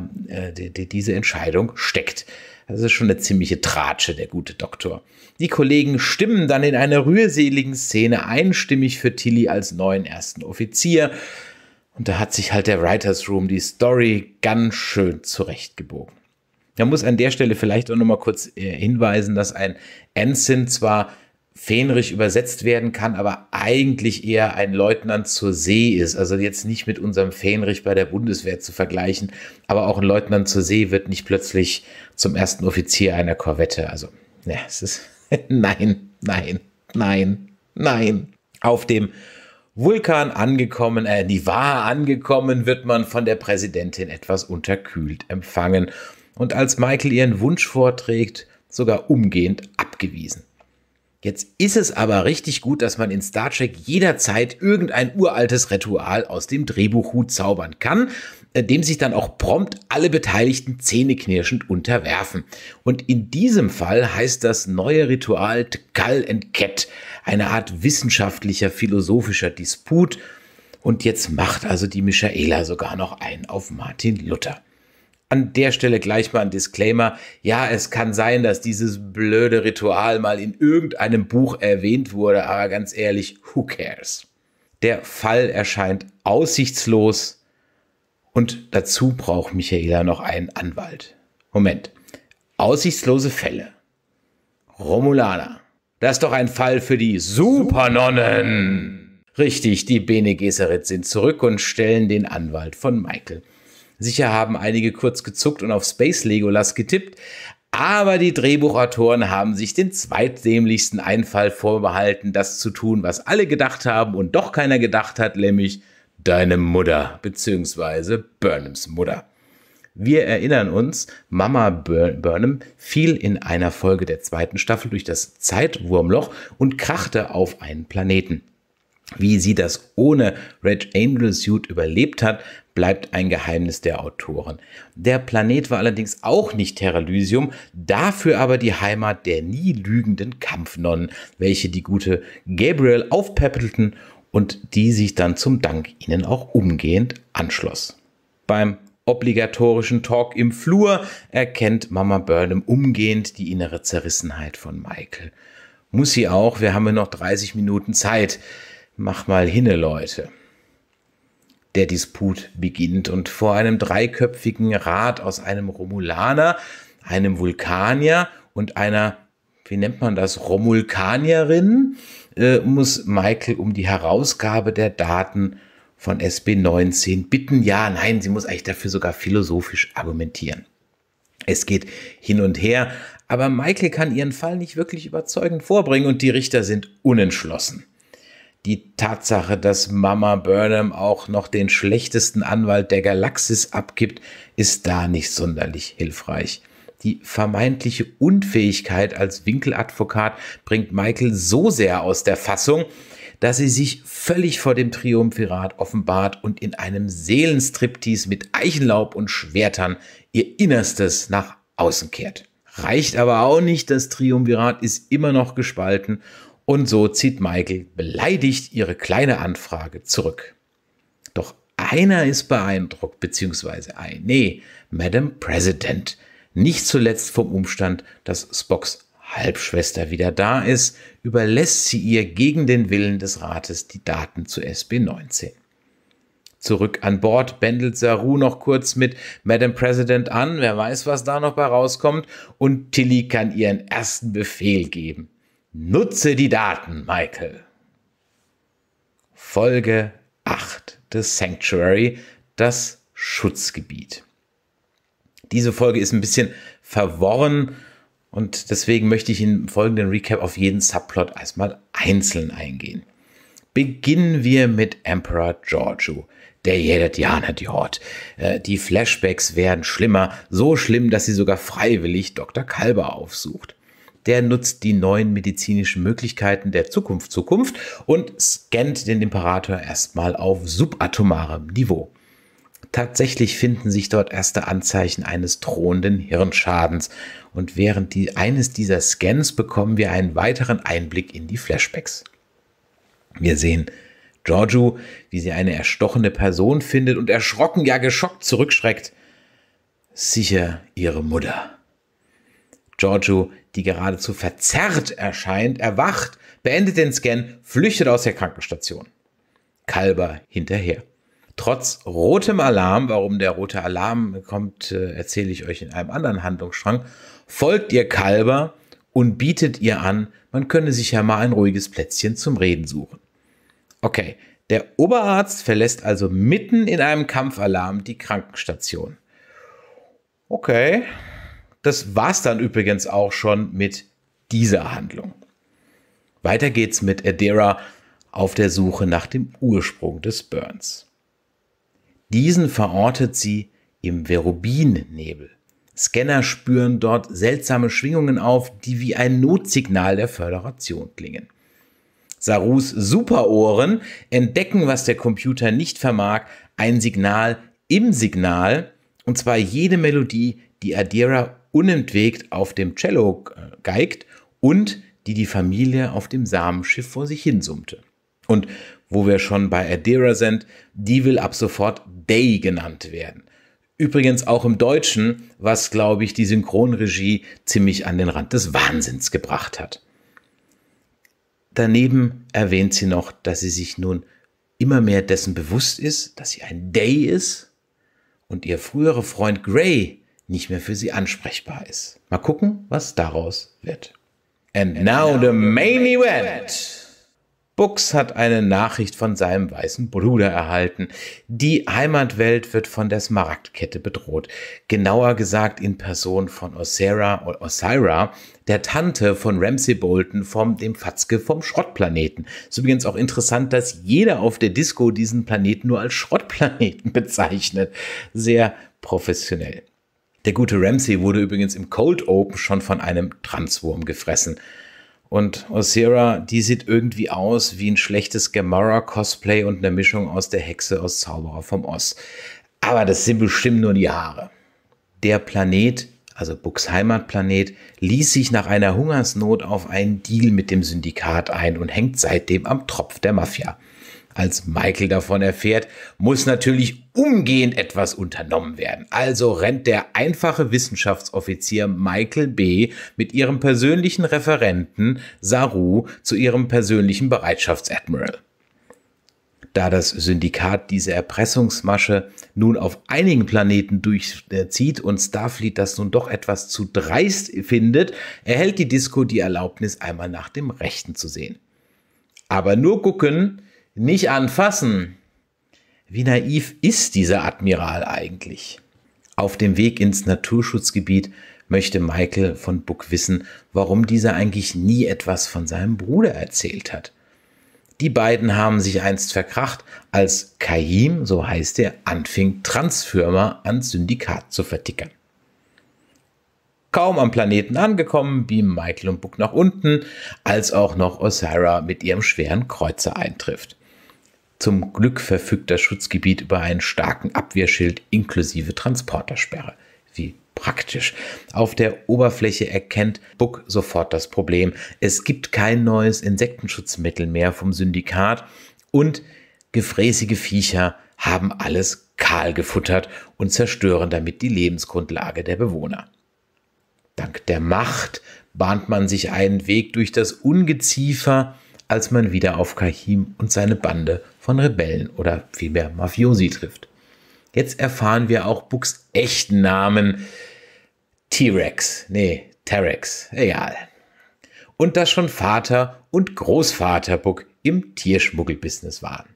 Speaker 1: die, die, diese Entscheidung steckt. Das ist schon eine ziemliche Tratsche, der gute Doktor. Die Kollegen stimmen dann in einer rührseligen Szene einstimmig für Tilly als neuen ersten Offizier. Und da hat sich halt der Writers Room die Story ganz schön zurechtgebogen. Da muss an der Stelle vielleicht auch noch mal kurz äh, hinweisen, dass ein Ensign zwar Fähnrich übersetzt werden kann, aber eigentlich eher ein Leutnant zur See ist. Also jetzt nicht mit unserem Fähnrich bei der Bundeswehr zu vergleichen, aber auch ein Leutnant zur See wird nicht plötzlich zum ersten Offizier einer Korvette. Also, ja, es ist nein, nein, nein, nein. Auf dem Vulkan angekommen, äh, Nivar angekommen, wird man von der Präsidentin etwas unterkühlt empfangen und als Michael ihren Wunsch vorträgt, sogar umgehend abgewiesen. Jetzt ist es aber richtig gut, dass man in Star Trek jederzeit irgendein uraltes Ritual aus dem Drehbuchhut zaubern kann, äh, dem sich dann auch prompt alle Beteiligten zähneknirschend unterwerfen. Und in diesem Fall heißt das neue Ritual Tkal and Ket, eine Art wissenschaftlicher, philosophischer Disput. Und jetzt macht also die Michaela sogar noch einen auf Martin Luther an der Stelle gleich mal ein Disclaimer. Ja, es kann sein, dass dieses blöde Ritual mal in irgendeinem Buch erwähnt wurde, aber ganz ehrlich, who cares? Der Fall erscheint aussichtslos und dazu braucht Michaela noch einen Anwalt. Moment. Aussichtslose Fälle. Romulaner. Das ist doch ein Fall für die Supernonnen. Richtig, die Bene Gesserit sind zurück und stellen den Anwalt von Michael. Sicher haben einige kurz gezuckt und auf Space Legolas getippt, aber die Drehbuchautoren haben sich den zweitdämlichsten Einfall vorbehalten, das zu tun, was alle gedacht haben und doch keiner gedacht hat, nämlich deine Mutter bzw. Burnhams Mutter. Wir erinnern uns, Mama Burnham fiel in einer Folge der zweiten Staffel durch das Zeitwurmloch und krachte auf einen Planeten. Wie sie das ohne Red Angel Suit überlebt hat, bleibt ein Geheimnis der Autoren. Der Planet war allerdings auch nicht Terralysium, dafür aber die Heimat der nie lügenden Kampfnonnen, welche die gute Gabriel aufpäppelten und die sich dann zum Dank ihnen auch umgehend anschloss. Beim obligatorischen Talk im Flur erkennt Mama Burnham umgehend die innere Zerrissenheit von Michael. Muss sie auch, wir haben ja noch 30 Minuten Zeit. Mach mal hinne, Leute. Der Disput beginnt und vor einem dreiköpfigen Rat aus einem Romulaner, einem Vulkanier und einer, wie nennt man das, Romulkanierin, äh, muss Michael um die Herausgabe der Daten von SB19 bitten. Ja, nein, sie muss eigentlich dafür sogar philosophisch argumentieren. Es geht hin und her, aber Michael kann ihren Fall nicht wirklich überzeugend vorbringen und die Richter sind unentschlossen die Tatsache, dass Mama Burnham auch noch den schlechtesten Anwalt der Galaxis abgibt, ist da nicht sonderlich hilfreich. Die vermeintliche Unfähigkeit als Winkeladvokat bringt Michael so sehr aus der Fassung, dass sie sich völlig vor dem Triumvirat offenbart und in einem Seelenstriptease mit Eichenlaub und Schwertern ihr Innerstes nach außen kehrt. Reicht aber auch nicht, das Triumvirat ist immer noch gespalten und so zieht Michael beleidigt ihre kleine Anfrage zurück. Doch einer ist beeindruckt, beziehungsweise ein, nee, Madam President. Nicht zuletzt vom Umstand, dass Spocks Halbschwester wieder da ist, überlässt sie ihr gegen den Willen des Rates die Daten zu SB19. Zurück an Bord bändelt Saru noch kurz mit Madam President an, wer weiß, was da noch bei rauskommt, und Tilly kann ihren ersten Befehl geben. Nutze die Daten, Michael. Folge 8 des Sanctuary, das Schutzgebiet. Diese Folge ist ein bisschen verworren und deswegen möchte ich im folgenden Recap auf jeden Subplot erstmal einzeln eingehen. Beginnen wir mit Emperor Giorgio. Der jedet Jana Diort. Äh, die Flashbacks werden schlimmer, so schlimm, dass sie sogar freiwillig Dr. Kalber aufsucht der nutzt die neuen medizinischen Möglichkeiten der Zukunft Zukunft und scannt den Imperator erstmal auf subatomarem Niveau. Tatsächlich finden sich dort erste Anzeichen eines drohenden Hirnschadens und während die, eines dieser Scans bekommen wir einen weiteren Einblick in die Flashbacks. Wir sehen Giorgio, wie sie eine erstochene Person findet und erschrocken, ja geschockt zurückschreckt. sicher ihre Mutter. Giorgio, die geradezu verzerrt erscheint, erwacht, beendet den Scan, flüchtet aus der Krankenstation. Kalber hinterher. Trotz rotem Alarm, warum der rote Alarm kommt, äh, erzähle ich euch in einem anderen Handlungsstrang, folgt ihr Kalber und bietet ihr an, man könne sich ja mal ein ruhiges Plätzchen zum Reden suchen. Okay, der Oberarzt verlässt also mitten in einem Kampfalarm die Krankenstation. Okay, das war's dann übrigens auch schon mit dieser Handlung. Weiter geht's mit Adira auf der Suche nach dem Ursprung des Burns. Diesen verortet sie im Verubin-Nebel. Scanner spüren dort seltsame Schwingungen auf, die wie ein Notsignal der Föderation klingen. Sarus Superohren entdecken, was der Computer nicht vermag, ein Signal im Signal, und zwar jede Melodie, die Adira unentwegt auf dem Cello äh, geigt und die die Familie auf dem Samenschiff vor sich hin summte. Und wo wir schon bei Adira sind, die will ab sofort Day genannt werden. Übrigens auch im Deutschen, was, glaube ich, die Synchronregie ziemlich an den Rand des Wahnsinns gebracht hat. Daneben erwähnt sie noch, dass sie sich nun immer mehr dessen bewusst ist, dass sie ein Day ist und ihr früherer Freund Gray nicht mehr für sie ansprechbar ist. Mal gucken, was daraus wird. And now the main event. Bux hat eine Nachricht von seinem weißen Bruder erhalten. Die Heimatwelt wird von der Smaragdkette bedroht. Genauer gesagt in Person von oder Osira, der Tante von Ramsey Bolton vom dem Fatzke vom Schrottplaneten. Ist übrigens auch interessant, dass jeder auf der Disco diesen Planeten nur als Schrottplaneten bezeichnet. Sehr professionell. Der gute Ramsey wurde übrigens im Cold Open schon von einem Transwurm gefressen. Und Osira, die sieht irgendwie aus wie ein schlechtes Gamora-Cosplay und eine Mischung aus der Hexe aus Zauberer vom Oz. Aber das sind bestimmt nur die Haare. Der Planet, also Bucks Heimatplanet, ließ sich nach einer Hungersnot auf einen Deal mit dem Syndikat ein und hängt seitdem am Tropf der Mafia. Als Michael davon erfährt, muss natürlich umgehend etwas unternommen werden. Also rennt der einfache Wissenschaftsoffizier Michael B. mit ihrem persönlichen Referenten Saru zu ihrem persönlichen Bereitschaftsadmiral. Da das Syndikat diese Erpressungsmasche nun auf einigen Planeten durchzieht und Starfleet das nun doch etwas zu dreist findet, erhält die Disco die Erlaubnis, einmal nach dem Rechten zu sehen. Aber nur gucken, nicht anfassen. Wie naiv ist dieser Admiral eigentlich? Auf dem Weg ins Naturschutzgebiet möchte Michael von Buck wissen, warum dieser eigentlich nie etwas von seinem Bruder erzählt hat. Die beiden haben sich einst verkracht, als Kaim, so heißt er, anfing, Transfirma ans Syndikat zu vertickern. Kaum am Planeten angekommen, beamen Michael und Buck nach unten, als auch noch Osira mit ihrem schweren Kreuzer eintrifft. Zum Glück verfügt das Schutzgebiet über einen starken Abwehrschild inklusive Transportersperre. Wie praktisch. Auf der Oberfläche erkennt Buck sofort das Problem. Es gibt kein neues Insektenschutzmittel mehr vom Syndikat und gefräßige Viecher haben alles kahl gefuttert und zerstören damit die Lebensgrundlage der Bewohner. Dank der Macht bahnt man sich einen Weg durch das Ungeziefer, als man wieder auf Kahim und seine Bande von Rebellen oder vielmehr Mafiosi trifft. Jetzt erfahren wir auch Bucks echten Namen. T-Rex, nee, Terex, egal. Und dass schon Vater und Großvater Buck im Tierschmuggelbusiness waren.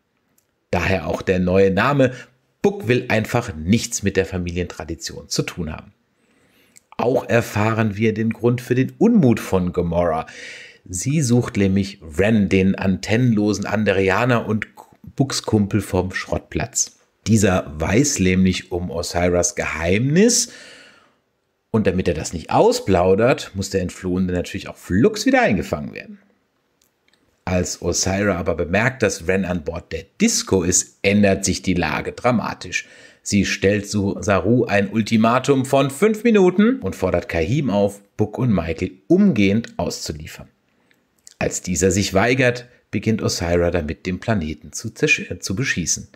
Speaker 1: Daher auch der neue Name. Buck will einfach nichts mit der Familientradition zu tun haben. Auch erfahren wir den Grund für den Unmut von Gomorrah. Sie sucht nämlich Ren, den antennenlosen Anderianer und Buchskumpel vom Schrottplatz. Dieser weiß nämlich um Osiris Geheimnis und damit er das nicht ausplaudert, muss der Entflohene natürlich auch flugs wieder eingefangen werden. Als Osira aber bemerkt, dass Ren an Bord der Disco ist, ändert sich die Lage dramatisch. Sie stellt Saru ein Ultimatum von fünf Minuten und fordert Kahim auf, Buck und Michael umgehend auszuliefern. Als dieser sich weigert, beginnt Osira damit, den Planeten zu, zu beschießen.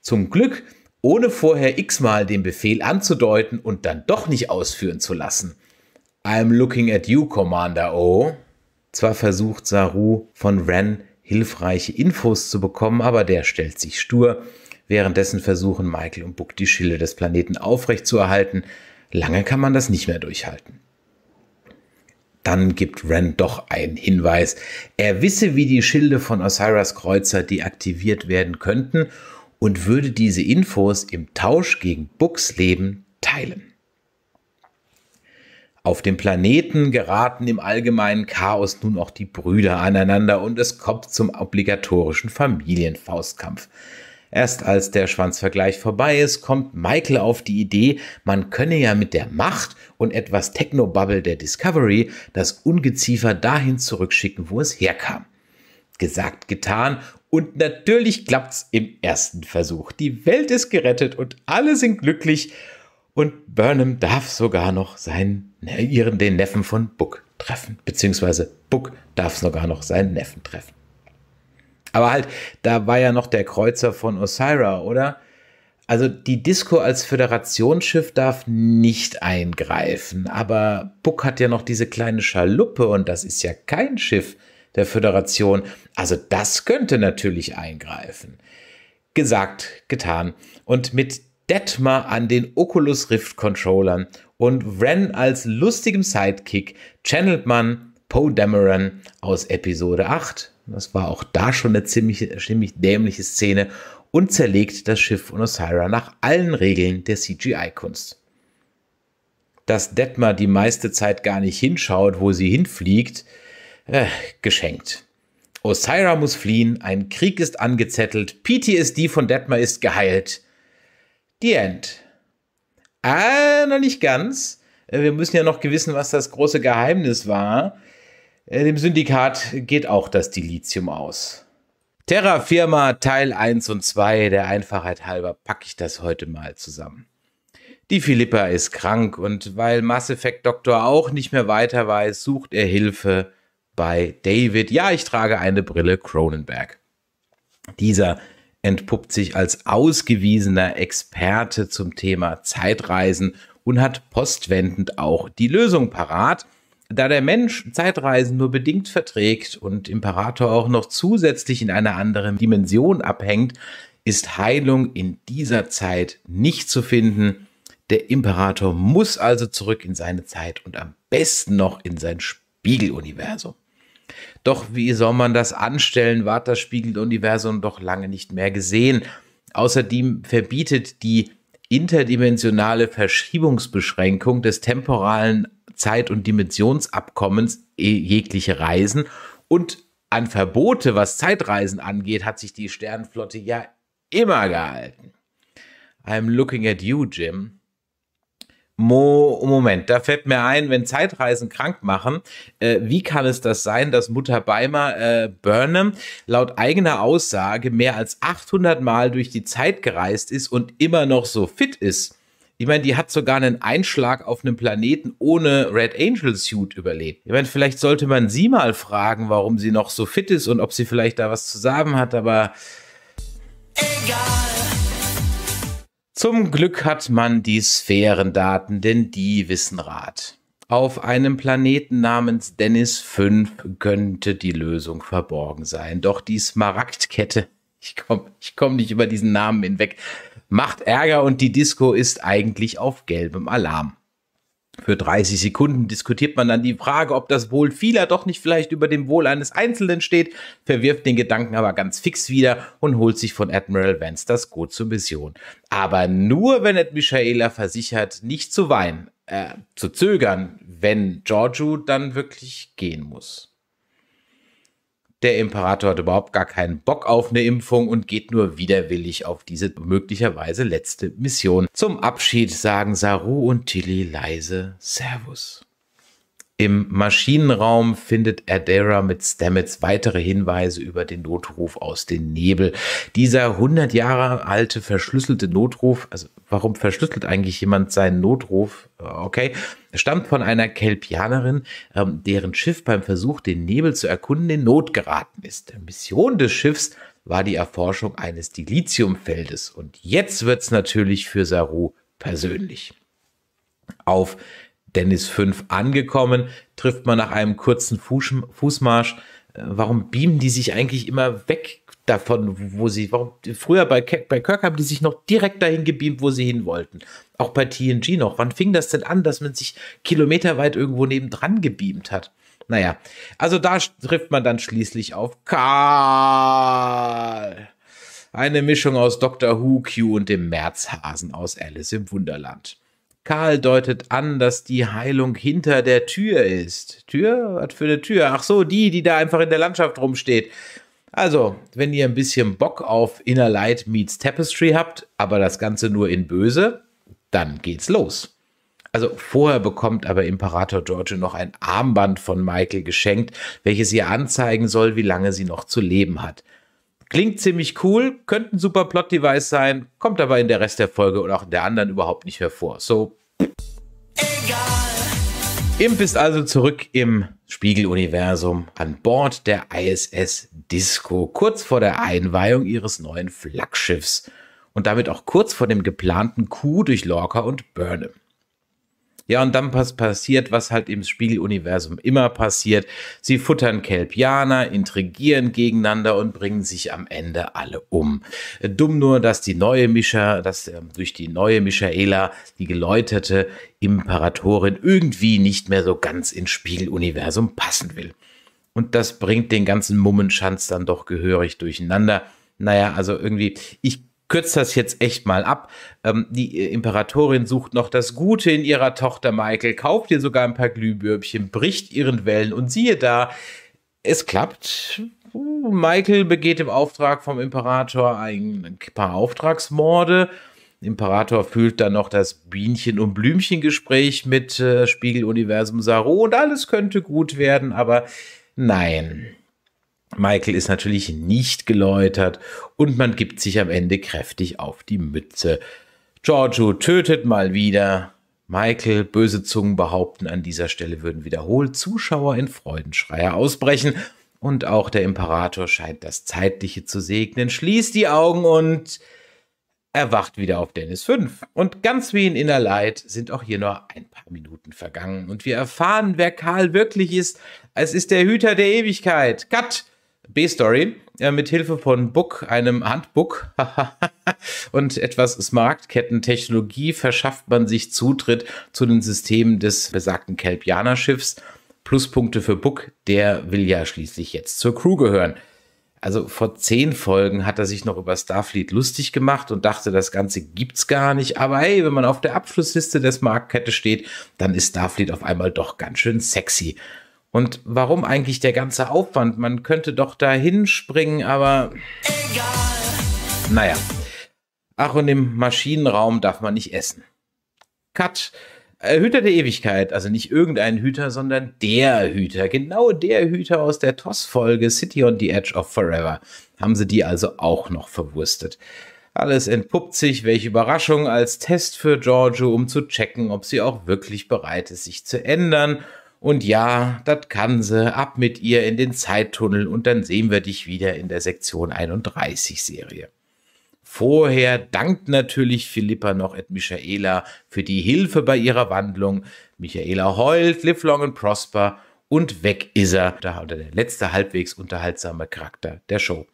Speaker 1: Zum Glück ohne vorher x-mal den Befehl anzudeuten und dann doch nicht ausführen zu lassen. I'm looking at you, Commander O. Zwar versucht Saru von Ren hilfreiche Infos zu bekommen, aber der stellt sich stur. Währenddessen versuchen Michael und Book die Schilde des Planeten aufrechtzuerhalten. Lange kann man das nicht mehr durchhalten. Dann gibt Ren doch einen Hinweis. Er wisse, wie die Schilde von Osiris Kreuzer deaktiviert werden könnten und würde diese Infos im Tausch gegen Books Leben teilen. Auf dem Planeten geraten im allgemeinen Chaos nun auch die Brüder aneinander und es kommt zum obligatorischen Familienfaustkampf. Erst als der Schwanzvergleich vorbei ist, kommt Michael auf die Idee, man könne ja mit der Macht und etwas Technobubble der Discovery das Ungeziefer dahin zurückschicken, wo es herkam. Gesagt, getan und natürlich klappt's im ersten Versuch. Die Welt ist gerettet und alle sind glücklich und Burnham darf sogar noch seinen, ne, ihren, den Neffen von Book treffen, beziehungsweise Book darf sogar noch seinen Neffen treffen. Aber halt, da war ja noch der Kreuzer von Osira, oder? Also die Disco als Föderationsschiff darf nicht eingreifen, aber Buck hat ja noch diese kleine Schaluppe und das ist ja kein Schiff der Föderation. Also das könnte natürlich eingreifen. Gesagt, getan. Und mit Detmar an den Oculus Rift Controllern und Ren als lustigem Sidekick channelt man Poe Dameron aus Episode 8 das war auch da schon eine ziemlich, ziemlich dämliche Szene und zerlegt das Schiff von Osira nach allen Regeln der CGI-Kunst. Dass Detmar die meiste Zeit gar nicht hinschaut, wo sie hinfliegt, äh, geschenkt. Osira muss fliehen, ein Krieg ist angezettelt, PTSD von Detmar ist geheilt. The End. Ah, noch nicht ganz. Äh, wir müssen ja noch gewissen, was das große Geheimnis war. Äh, dem Syndikat geht auch das Dilithium aus. Terra Firma Teil 1 und 2, der Einfachheit halber, packe ich das heute mal zusammen. Die Philippa ist krank und weil Mass Effect Doktor auch nicht mehr weiter weiß, sucht er Hilfe bei David. Ja, ich trage eine Brille Cronenberg. Dieser entpuppt sich als ausgewiesener Experte zum Thema Zeitreisen und hat postwendend auch die Lösung parat. Da der Mensch Zeitreisen nur bedingt verträgt und Imperator auch noch zusätzlich in einer anderen Dimension abhängt, ist Heilung in dieser Zeit nicht zu finden. Der Imperator muss also zurück in seine Zeit und am besten noch in sein Spiegeluniversum. Doch wie soll man das anstellen, war das Spiegeluniversum doch lange nicht mehr gesehen. Außerdem verbietet die interdimensionale Verschiebungsbeschränkung des temporalen Zeit- und Dimensionsabkommens jegliche Reisen. Und an Verbote, was Zeitreisen angeht, hat sich die Sternenflotte ja immer gehalten. I'm looking at you, Jim. Mo Moment, da fällt mir ein, wenn Zeitreisen krank machen, äh, wie kann es das sein, dass Mutter Beimer äh, Burnham laut eigener Aussage mehr als 800 Mal durch die Zeit gereist ist und immer noch so fit ist? Ich meine, die hat sogar einen Einschlag auf einem Planeten ohne Red Angel Suit überlebt. Ich meine, vielleicht sollte man sie mal fragen, warum sie noch so fit ist und ob sie vielleicht da was zu sagen hat, aber egal. Zum Glück hat man die Sphärendaten, denn die wissen Rat. Auf einem Planeten namens Dennis 5 könnte die Lösung verborgen sein. Doch die Smaragdkette, ich komme ich komm nicht über diesen Namen hinweg, macht Ärger und die Disco ist eigentlich auf gelbem Alarm. Für 30 Sekunden diskutiert man dann die Frage, ob das Wohl vieler doch nicht vielleicht über dem Wohl eines Einzelnen steht, verwirft den Gedanken aber ganz fix wieder und holt sich von Admiral Vance das Gut zur Mission. Aber nur, wenn Ed Michaela versichert, nicht zu weinen, äh, zu zögern, wenn Giorgio dann wirklich gehen muss. Der Imperator hat überhaupt gar keinen Bock auf eine Impfung und geht nur widerwillig auf diese möglicherweise letzte Mission. Zum Abschied sagen Saru und Tilly leise Servus. Im Maschinenraum findet Adera mit Stamets weitere Hinweise über den Notruf aus dem Nebel. Dieser 100 Jahre alte verschlüsselte Notruf, also warum verschlüsselt eigentlich jemand seinen Notruf? Okay, stammt von einer Kelpianerin, ähm, deren Schiff beim Versuch, den Nebel zu erkunden, in Not geraten ist. Die Mission des Schiffs war die Erforschung eines Dilithiumfeldes. Und jetzt wird's natürlich für Saru persönlich. Auf Dennis 5 angekommen, trifft man nach einem kurzen Fußmarsch. Äh, warum beamen die sich eigentlich immer weg davon, wo sie, warum, früher bei, bei Kirk haben die sich noch direkt dahin gebeamt, wo sie hin wollten. Auch bei TNG noch. Wann fing das denn an, dass man sich kilometerweit irgendwo nebendran gebeamt hat? Naja, also da trifft man dann schließlich auf Karl. Eine Mischung aus Dr. Who, Q und dem Märzhasen aus Alice im Wunderland. Karl deutet an, dass die Heilung hinter der Tür ist. Tür? Was für eine Tür? Ach so, die, die da einfach in der Landschaft rumsteht. Also, wenn ihr ein bisschen Bock auf Inner Light meets Tapestry habt, aber das Ganze nur in böse, dann geht's los. Also vorher bekommt aber Imperator George noch ein Armband von Michael geschenkt, welches ihr anzeigen soll, wie lange sie noch zu leben hat. Klingt ziemlich cool, könnte ein super Plot-Device sein, kommt aber in der Rest der Folge und auch in der anderen überhaupt nicht hervor. So. Egal. Imp ist also zurück im Spiegeluniversum an Bord der ISS Disco, kurz vor der Einweihung ihres neuen Flaggschiffs und damit auch kurz vor dem geplanten Coup durch Lorca und Burnham. Ja, und dann pass passiert, was halt im Spiegeluniversum immer passiert. Sie futtern Kelpianer, intrigieren gegeneinander und bringen sich am Ende alle um. Dumm nur, dass die neue Mischa, dass äh, durch die neue Michaela, die geläuterte Imperatorin irgendwie nicht mehr so ganz ins Spiegeluniversum passen will. Und das bringt den ganzen Mummenschanz dann doch gehörig durcheinander. Naja, also irgendwie, ich kürze das jetzt echt mal ab. Ähm, die äh, Imperatorin sucht noch das Gute in ihrer Tochter Michael, kauft ihr sogar ein paar Glühbürbchen, bricht ihren Wellen und siehe da, es klappt. Michael begeht im Auftrag vom Imperator ein paar Auftragsmorde. Imperator fühlt dann noch das Bienchen- und Blümchen-Gespräch mit äh, Spiegeluniversum Saru und alles könnte gut werden, aber nein. Michael ist natürlich nicht geläutert und man gibt sich am Ende kräftig auf die Mütze. Giorgio tötet mal wieder. Michael, böse Zungen behaupten, an dieser Stelle würden wiederholt Zuschauer in Freudenschreier ausbrechen. Und auch der Imperator scheint das Zeitliche zu segnen, schließt die Augen und erwacht wieder auf Dennis 5. Und ganz wie in Inner Light sind auch hier nur ein paar Minuten vergangen. Und wir erfahren, wer Karl wirklich ist. Es ist der Hüter der Ewigkeit. Cut! B-Story äh, mit Hilfe von Book, einem Handbook und etwas Smaragdketten-Technologie verschafft man sich Zutritt zu den Systemen des besagten Kelpianer-Schiffs. Pluspunkte für Book, der will ja schließlich jetzt zur Crew gehören. Also vor zehn Folgen hat er sich noch über Starfleet lustig gemacht und dachte, das Ganze gibt's gar nicht. Aber hey, wenn man auf der Abschlussliste der Smaragdkette steht, dann ist Starfleet auf einmal doch ganz schön sexy. Und warum eigentlich der ganze Aufwand? Man könnte doch da hinspringen, aber. Egal. Naja. Ach, und im Maschinenraum darf man nicht essen. Cut. Äh, Hüter der Ewigkeit, also nicht irgendein Hüter, sondern der Hüter, genau der Hüter aus der TOS-Folge City on the Edge of Forever. Haben sie die also auch noch verwurstet. Alles entpuppt sich, welche Überraschung, als Test für Giorgio, um zu checken, ob sie auch wirklich bereit ist, sich zu ändern und ja, das kann sie. Ab mit ihr in den Zeittunnel und dann sehen wir dich wieder in der Sektion 31 Serie. Vorher dankt natürlich Philippa noch et Michaela für die Hilfe bei ihrer Wandlung. Michaela heult, live long and prosper und weg ist er. Da hat er der letzte halbwegs unterhaltsame Charakter der Show.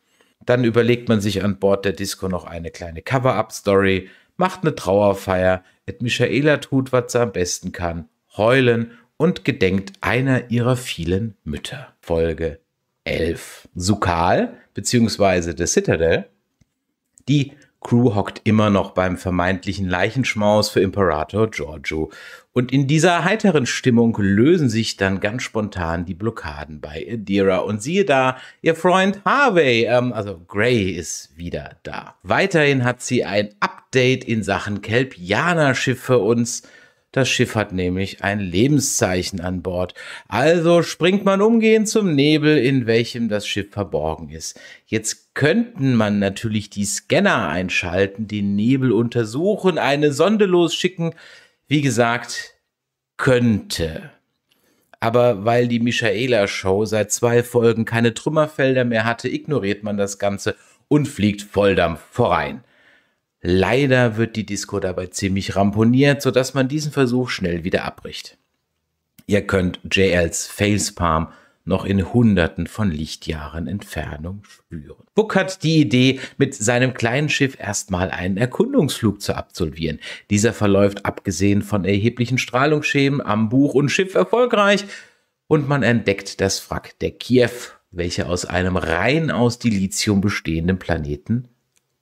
Speaker 1: Dann überlegt man sich an Bord der Disco noch eine kleine Cover-Up-Story, macht eine Trauerfeier. Et Michaela tut, was sie am besten kann. Heulen und gedenkt einer ihrer vielen Mütter. Folge 11. Sukal bzw. The Citadel. Die Crew hockt immer noch beim vermeintlichen Leichenschmaus für Imperator Giorgio. Und in dieser heiteren Stimmung lösen sich dann ganz spontan die Blockaden bei Adira. Und siehe da, ihr Freund Harvey, ähm, also Gray, ist wieder da. Weiterhin hat sie ein Update in Sachen Kelpianer-Schiff für uns das Schiff hat nämlich ein Lebenszeichen an Bord. Also springt man umgehend zum Nebel, in welchem das Schiff verborgen ist. Jetzt könnten man natürlich die Scanner einschalten, den Nebel untersuchen, eine Sonde losschicken. Wie gesagt, könnte. Aber weil die Michaela-Show seit zwei Folgen keine Trümmerfelder mehr hatte, ignoriert man das Ganze und fliegt Volldampf vorein. Leider wird die Disco dabei ziemlich ramponiert, sodass man diesen Versuch schnell wieder abbricht. Ihr könnt JLs Facepalm noch in Hunderten von Lichtjahren Entfernung spüren. Book hat die Idee, mit seinem kleinen Schiff erstmal einen Erkundungsflug zu absolvieren. Dieser verläuft abgesehen von erheblichen Strahlungsschäden am Buch und Schiff erfolgreich und man entdeckt das Wrack der Kiew, welcher aus einem rein aus Dilithium bestehenden Planeten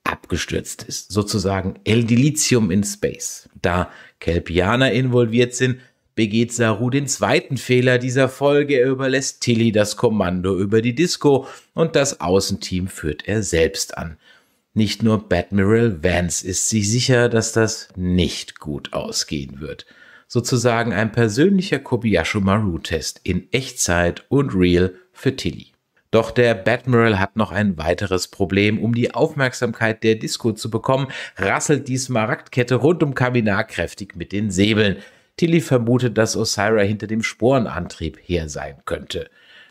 Speaker 1: abgestürzt ist. Sozusagen El Dilithium in Space. Da Kelpianer involviert sind, begeht Saru den zweiten Fehler dieser Folge. Er überlässt Tilly das Kommando über die Disco und das Außenteam führt er selbst an. Nicht nur Badmiral Vance ist sich sicher, dass das nicht gut ausgehen wird. Sozusagen ein persönlicher Kobayashi Maru-Test in Echtzeit und real für Tilly. Doch der Badmiral hat noch ein weiteres Problem. Um die Aufmerksamkeit der Disco zu bekommen, rasselt die Smaragdkette rund um Kaminar kräftig mit den Säbeln. Tilly vermutet, dass Osira hinter dem Sporenantrieb her sein könnte.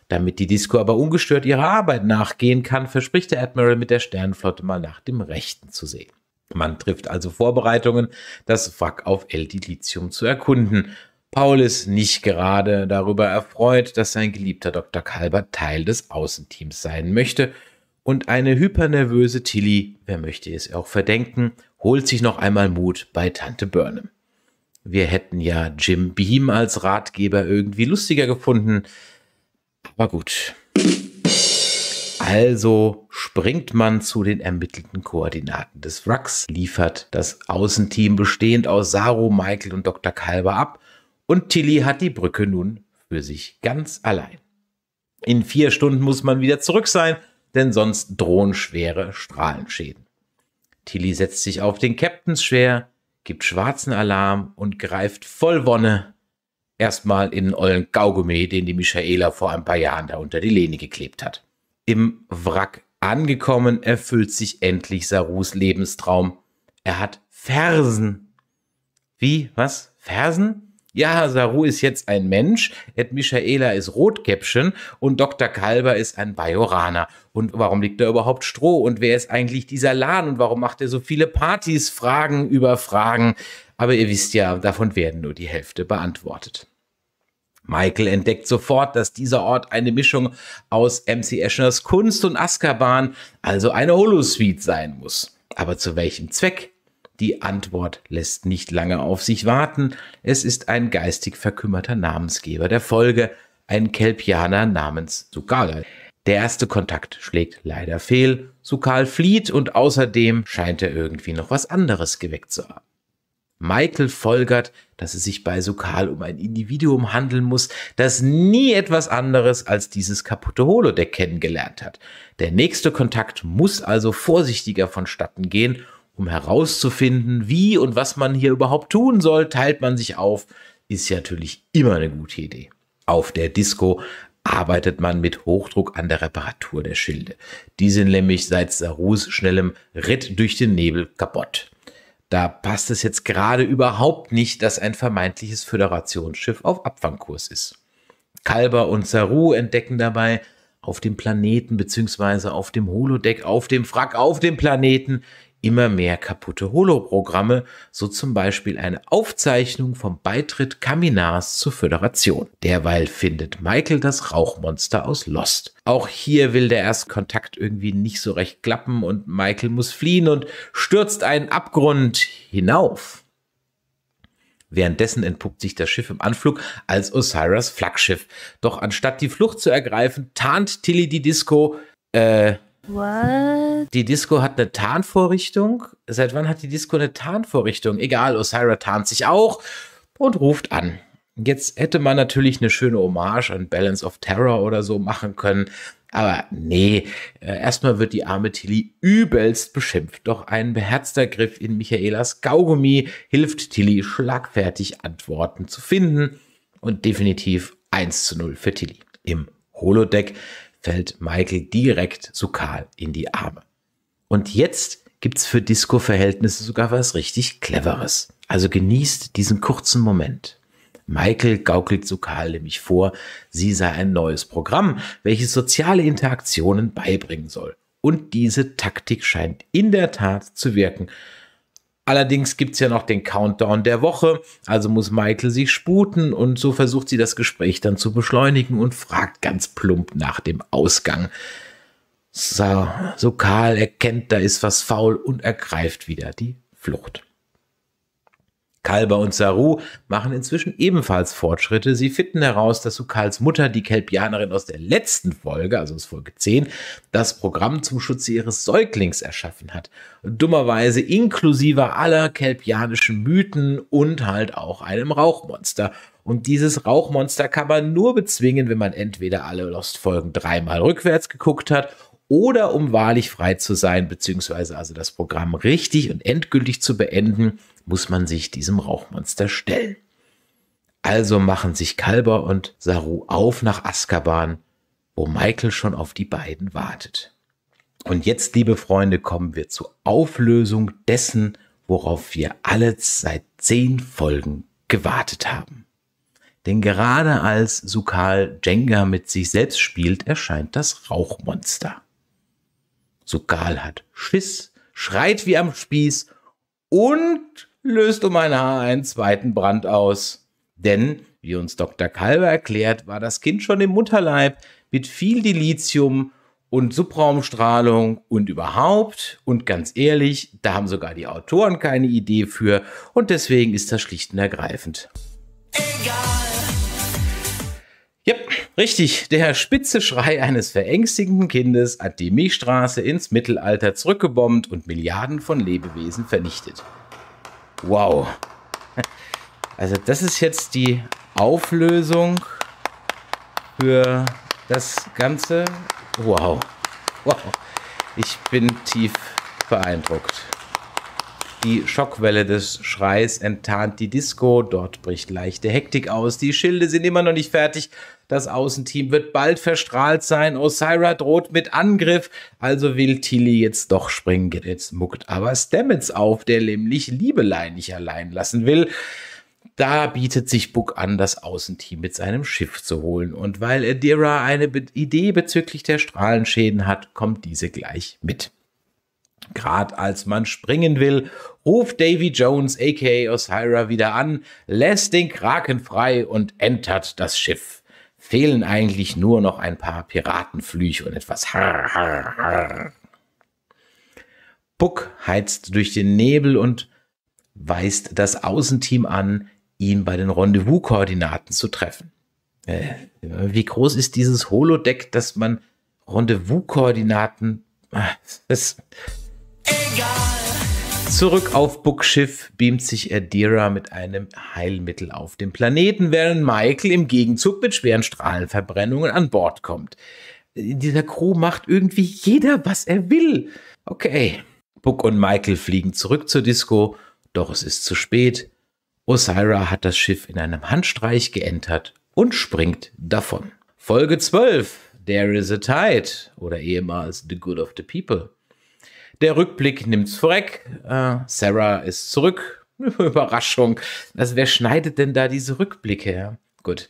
Speaker 1: Damit die Disco aber ungestört ihrer Arbeit nachgehen kann, verspricht der Admiral mit der Sternenflotte mal nach dem Rechten zu sehen. Man trifft also Vorbereitungen, das Wrack auf El Dilithium zu erkunden. Paul ist nicht gerade darüber erfreut, dass sein geliebter Dr. Kalber Teil des Außenteams sein möchte. Und eine hypernervöse Tilly, wer möchte es auch verdenken, holt sich noch einmal Mut bei Tante Burnham. Wir hätten ja Jim Beam als Ratgeber irgendwie lustiger gefunden. Aber gut. Also springt man zu den ermittelten Koordinaten des Wracks, liefert das Außenteam bestehend aus Saru, Michael und Dr. Kalber ab und Tilly hat die Brücke nun für sich ganz allein. In vier Stunden muss man wieder zurück sein, denn sonst drohen schwere Strahlenschäden. Tilly setzt sich auf den Captains schwer, gibt schwarzen Alarm und greift voll Wonne erstmal in den ollen Kaugummi, den die Michaela vor ein paar Jahren da unter die Lehne geklebt hat. Im Wrack angekommen erfüllt sich endlich Sarus Lebenstraum. Er hat Fersen. Wie? Was? Fersen? Ja, Saru ist jetzt ein Mensch, Ed Michaela ist Rotkäppchen und Dr. Kalber ist ein Bajoraner. Und warum liegt da überhaupt Stroh? Und wer ist eigentlich dieser Lan? Und warum macht er so viele Partys? Fragen über Fragen. Aber ihr wisst ja, davon werden nur die Hälfte beantwortet. Michael entdeckt sofort, dass dieser Ort eine Mischung aus MC Eschners Kunst und Azkaban, also eine Holosuite sein muss. Aber zu welchem Zweck? Die Antwort lässt nicht lange auf sich warten. Es ist ein geistig verkümmerter Namensgeber der Folge, ein Kelpianer namens Sukal. Der erste Kontakt schlägt leider fehl. Sukal flieht und außerdem scheint er irgendwie noch was anderes geweckt zu haben. Michael folgert, dass es sich bei Sukal um ein Individuum handeln muss, das nie etwas anderes als dieses kaputte Holodeck kennengelernt hat. Der nächste Kontakt muss also vorsichtiger vonstatten gehen um herauszufinden, wie und was man hier überhaupt tun soll, teilt man sich auf, ist ja natürlich immer eine gute Idee. Auf der Disco arbeitet man mit Hochdruck an der Reparatur der Schilde. Die sind nämlich seit Sarus schnellem Ritt durch den Nebel kaputt. Da passt es jetzt gerade überhaupt nicht, dass ein vermeintliches Föderationsschiff auf Abfangkurs ist. Kalber und Saru entdecken dabei auf dem Planeten beziehungsweise auf dem Holodeck, auf dem Wrack, auf dem Planeten immer mehr kaputte Holoprogramme, so zum Beispiel eine Aufzeichnung vom Beitritt Kaminars zur Föderation. Derweil findet Michael das Rauchmonster aus Lost. Auch hier will der Erstkontakt irgendwie nicht so recht klappen und Michael muss fliehen und stürzt einen Abgrund hinauf. Währenddessen entpuppt sich das Schiff im Anflug als Osiris Flaggschiff. Doch anstatt die Flucht zu ergreifen, tarnt Tilly die Disco, äh, What? Die Disco hat eine Tarnvorrichtung. Seit wann hat die Disco eine Tarnvorrichtung? Egal, Osira tarnt sich auch und ruft an. Jetzt hätte man natürlich eine schöne Hommage an Balance of Terror oder so machen können. Aber nee, äh, erstmal wird die arme Tilly übelst beschimpft. Doch ein beherzter Griff in Michaelas Kaugummi hilft Tilly schlagfertig Antworten zu finden. Und definitiv 1 zu 0 für Tilly. Im Holodeck fällt Michael direkt Sukal in die Arme. Und jetzt gibt's für Disco-Verhältnisse sogar was richtig Cleveres. Also genießt diesen kurzen Moment. Michael gaukelt Sukal nämlich vor, sie sei ein neues Programm, welches soziale Interaktionen beibringen soll. Und diese Taktik scheint in der Tat zu wirken. Allerdings gibt es ja noch den Countdown der Woche, also muss Michael sich sputen und so versucht sie das Gespräch dann zu beschleunigen und fragt ganz plump nach dem Ausgang. So, so Karl erkennt, da ist was faul und ergreift wieder die Flucht. Kalber und Saru machen inzwischen ebenfalls Fortschritte. Sie finden heraus, dass Sukals Mutter, die Kelpianerin aus der letzten Folge, also aus Folge 10, das Programm zum Schutze ihres Säuglings erschaffen hat. Dummerweise inklusive aller kelpianischen Mythen und halt auch einem Rauchmonster. Und dieses Rauchmonster kann man nur bezwingen, wenn man entweder alle Lost-Folgen dreimal rückwärts geguckt hat oder um wahrlich frei zu sein, beziehungsweise also das Programm richtig und endgültig zu beenden, muss man sich diesem Rauchmonster stellen. Also machen sich Kalber und Saru auf nach Azkaban, wo Michael schon auf die beiden wartet. Und jetzt, liebe Freunde, kommen wir zur Auflösung dessen, worauf wir alle seit zehn Folgen gewartet haben. Denn gerade als Sukal Jenga mit sich selbst spielt, erscheint das Rauchmonster. Sukal hat Schiss, schreit wie am Spieß und löst um ein Haar einen zweiten Brand aus. Denn, wie uns Dr. Kalber erklärt, war das Kind schon im Mutterleib mit viel Dilithium und Subraumstrahlung und überhaupt. Und ganz ehrlich, da haben sogar die Autoren keine Idee für und deswegen ist das schlicht und ergreifend. Egal. Yep, richtig. Der spitze Schrei eines verängstigenden Kindes hat die Milchstraße ins Mittelalter zurückgebombt und Milliarden von Lebewesen vernichtet. Wow. Also das ist jetzt die Auflösung für das Ganze. Wow. Wow. Ich bin tief beeindruckt. Die Schockwelle des Schreis enttarnt die Disco, dort bricht leichte Hektik aus, die Schilde sind immer noch nicht fertig, das Außenteam wird bald verstrahlt sein. Osira droht mit Angriff. Also will Tilly jetzt doch springen. Jetzt muckt aber Stamets auf, der nämlich Liebelein nicht allein lassen will. Da bietet sich Book an, das Außenteam mit seinem Schiff zu holen. Und weil Adira eine Be Idee bezüglich der Strahlenschäden hat, kommt diese gleich mit. Gerade als man springen will, ruft Davy Jones aka Osira wieder an, lässt den Kraken frei und entert das Schiff fehlen eigentlich nur noch ein paar Piratenflüche und etwas Harr, Harr, Harr. Puck heizt durch den Nebel und weist das Außenteam an, ihn bei den Rendezvous-Koordinaten zu treffen. Äh, wie groß ist dieses Holodeck, dass man Rendezvous-Koordinaten... Ah, Egal. Zurück auf Buckschiff beamt sich Adira mit einem Heilmittel auf dem Planeten, während Michael im Gegenzug mit schweren Strahlenverbrennungen an Bord kommt. In dieser Crew macht irgendwie jeder, was er will. Okay. Book und Michael fliegen zurück zur Disco, doch es ist zu spät. Osira hat das Schiff in einem Handstreich geentert und springt davon. Folge 12. There is a tide oder ehemals The Good of the People. Der Rückblick nimmt's vorweg. Äh, Sarah ist zurück. Überraschung. Also wer schneidet denn da diese Rückblicke? Ja? Gut.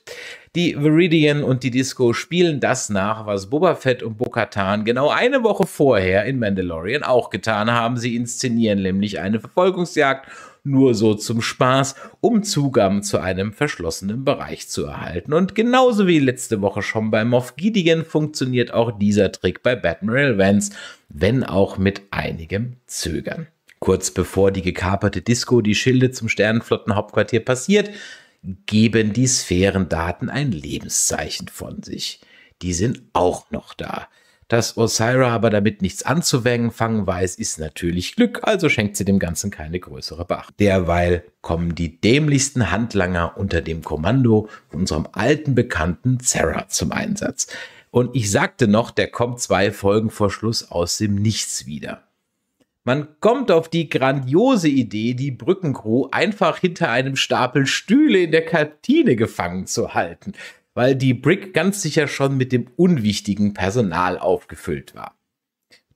Speaker 1: Die Viridian und die Disco spielen das nach, was Boba Fett und Bo-Katan genau eine Woche vorher in Mandalorian auch getan haben. Sie inszenieren nämlich eine Verfolgungsjagd nur so zum Spaß, um Zugang zu einem verschlossenen Bereich zu erhalten. Und genauso wie letzte Woche schon bei Moff Gideon funktioniert auch dieser Trick bei Batman Vance, wenn auch mit einigem Zögern. Kurz bevor die gekaperte Disco die Schilde zum Sternenflottenhauptquartier passiert, geben die Sphärendaten ein Lebenszeichen von sich. Die sind auch noch da. Dass Osira aber damit nichts anzufangen weiß, ist natürlich Glück, also schenkt sie dem Ganzen keine größere Beachtung. Derweil kommen die dämlichsten Handlanger unter dem Kommando von unserem alten Bekannten Zera zum Einsatz. Und ich sagte noch, der kommt zwei Folgen vor Schluss aus dem Nichts wieder. Man kommt auf die grandiose Idee, die Brückencrew einfach hinter einem Stapel Stühle in der Kantine gefangen zu halten weil die Brick ganz sicher schon mit dem unwichtigen Personal aufgefüllt war.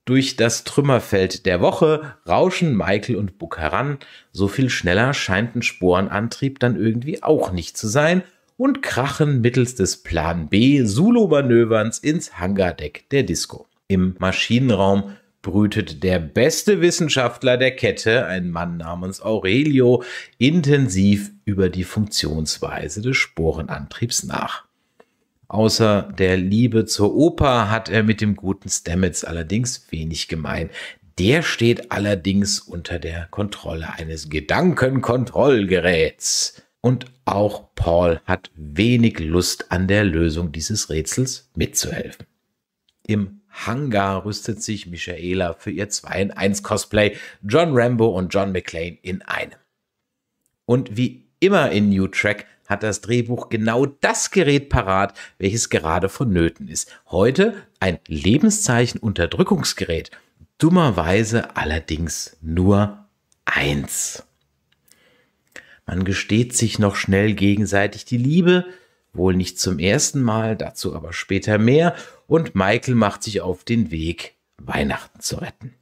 Speaker 1: Durch das Trümmerfeld der Woche rauschen Michael und Buck heran. So viel schneller scheint ein Sporenantrieb dann irgendwie auch nicht zu sein und krachen mittels des Plan B Solo-Manöverns ins Hangardeck der Disco. Im Maschinenraum brütet der beste Wissenschaftler der Kette, ein Mann namens Aurelio, intensiv über die Funktionsweise des Sporenantriebs nach. Außer der Liebe zur Oper hat er mit dem guten Stamets allerdings wenig gemein. Der steht allerdings unter der Kontrolle eines Gedankenkontrollgeräts. Und auch Paul hat wenig Lust an der Lösung dieses Rätsels mitzuhelfen. Im Hangar rüstet sich Michaela für ihr 2 in 1 Cosplay John Rambo und John McClane in einem. Und wie immer in New Track hat das Drehbuch genau das Gerät parat, welches gerade vonnöten ist. Heute ein Lebenszeichen-Unterdrückungsgerät. Dummerweise allerdings nur eins. Man gesteht sich noch schnell gegenseitig die Liebe, wohl nicht zum ersten Mal, dazu aber später mehr, und Michael macht sich auf den Weg, Weihnachten zu retten.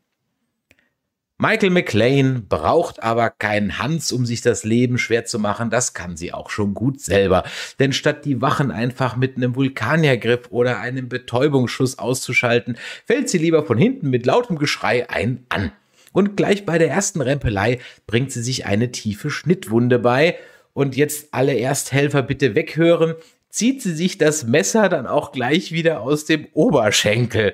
Speaker 1: Michael McLean braucht aber keinen Hans, um sich das Leben schwer zu machen. Das kann sie auch schon gut selber. Denn statt die Wachen einfach mit einem Vulkaniergriff oder einem Betäubungsschuss auszuschalten, fällt sie lieber von hinten mit lautem Geschrei ein an. Und gleich bei der ersten Rempelei bringt sie sich eine tiefe Schnittwunde bei. Und jetzt alle Ersthelfer bitte weghören. Zieht sie sich das Messer dann auch gleich wieder aus dem Oberschenkel.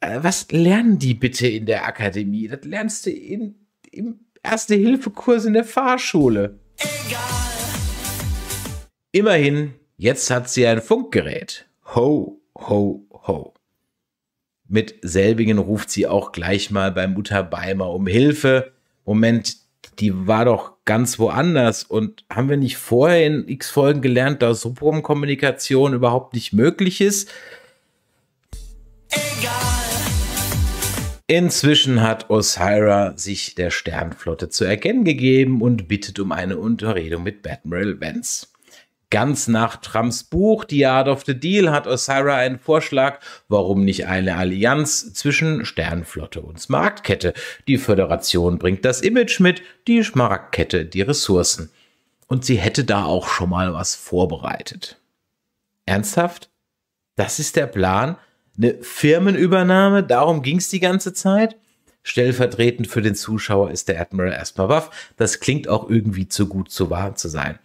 Speaker 1: Äh, was lernen die bitte in der Akademie? Das lernst du in, im Erste-Hilfe-Kurs in der Fahrschule. Egal. Immerhin, jetzt hat sie ein Funkgerät. Ho, ho, ho. Mit selbigen ruft sie auch gleich mal bei Mutter Beimer um Hilfe. Moment, die war doch ganz woanders. Und haben wir nicht vorher in x Folgen gelernt, dass Subrom-Kommunikation überhaupt nicht möglich ist? Egal. Inzwischen hat Osira sich der Sternflotte zu erkennen gegeben und bittet um eine Unterredung mit Admiral Vance. Ganz nach Trumps Buch The Art of the Deal hat Osira einen Vorschlag, warum nicht eine Allianz zwischen Sternflotte und Smaragdkette. Die Föderation bringt das Image mit, die Schmaragdkette die Ressourcen. Und sie hätte da auch schon mal was vorbereitet. Ernsthaft? Das ist der Plan? eine Firmenübernahme, darum ging es die ganze Zeit. Stellvertretend für den Zuschauer ist der Admiral erstmal waff. Das klingt auch irgendwie zu gut, zu wahr zu sein.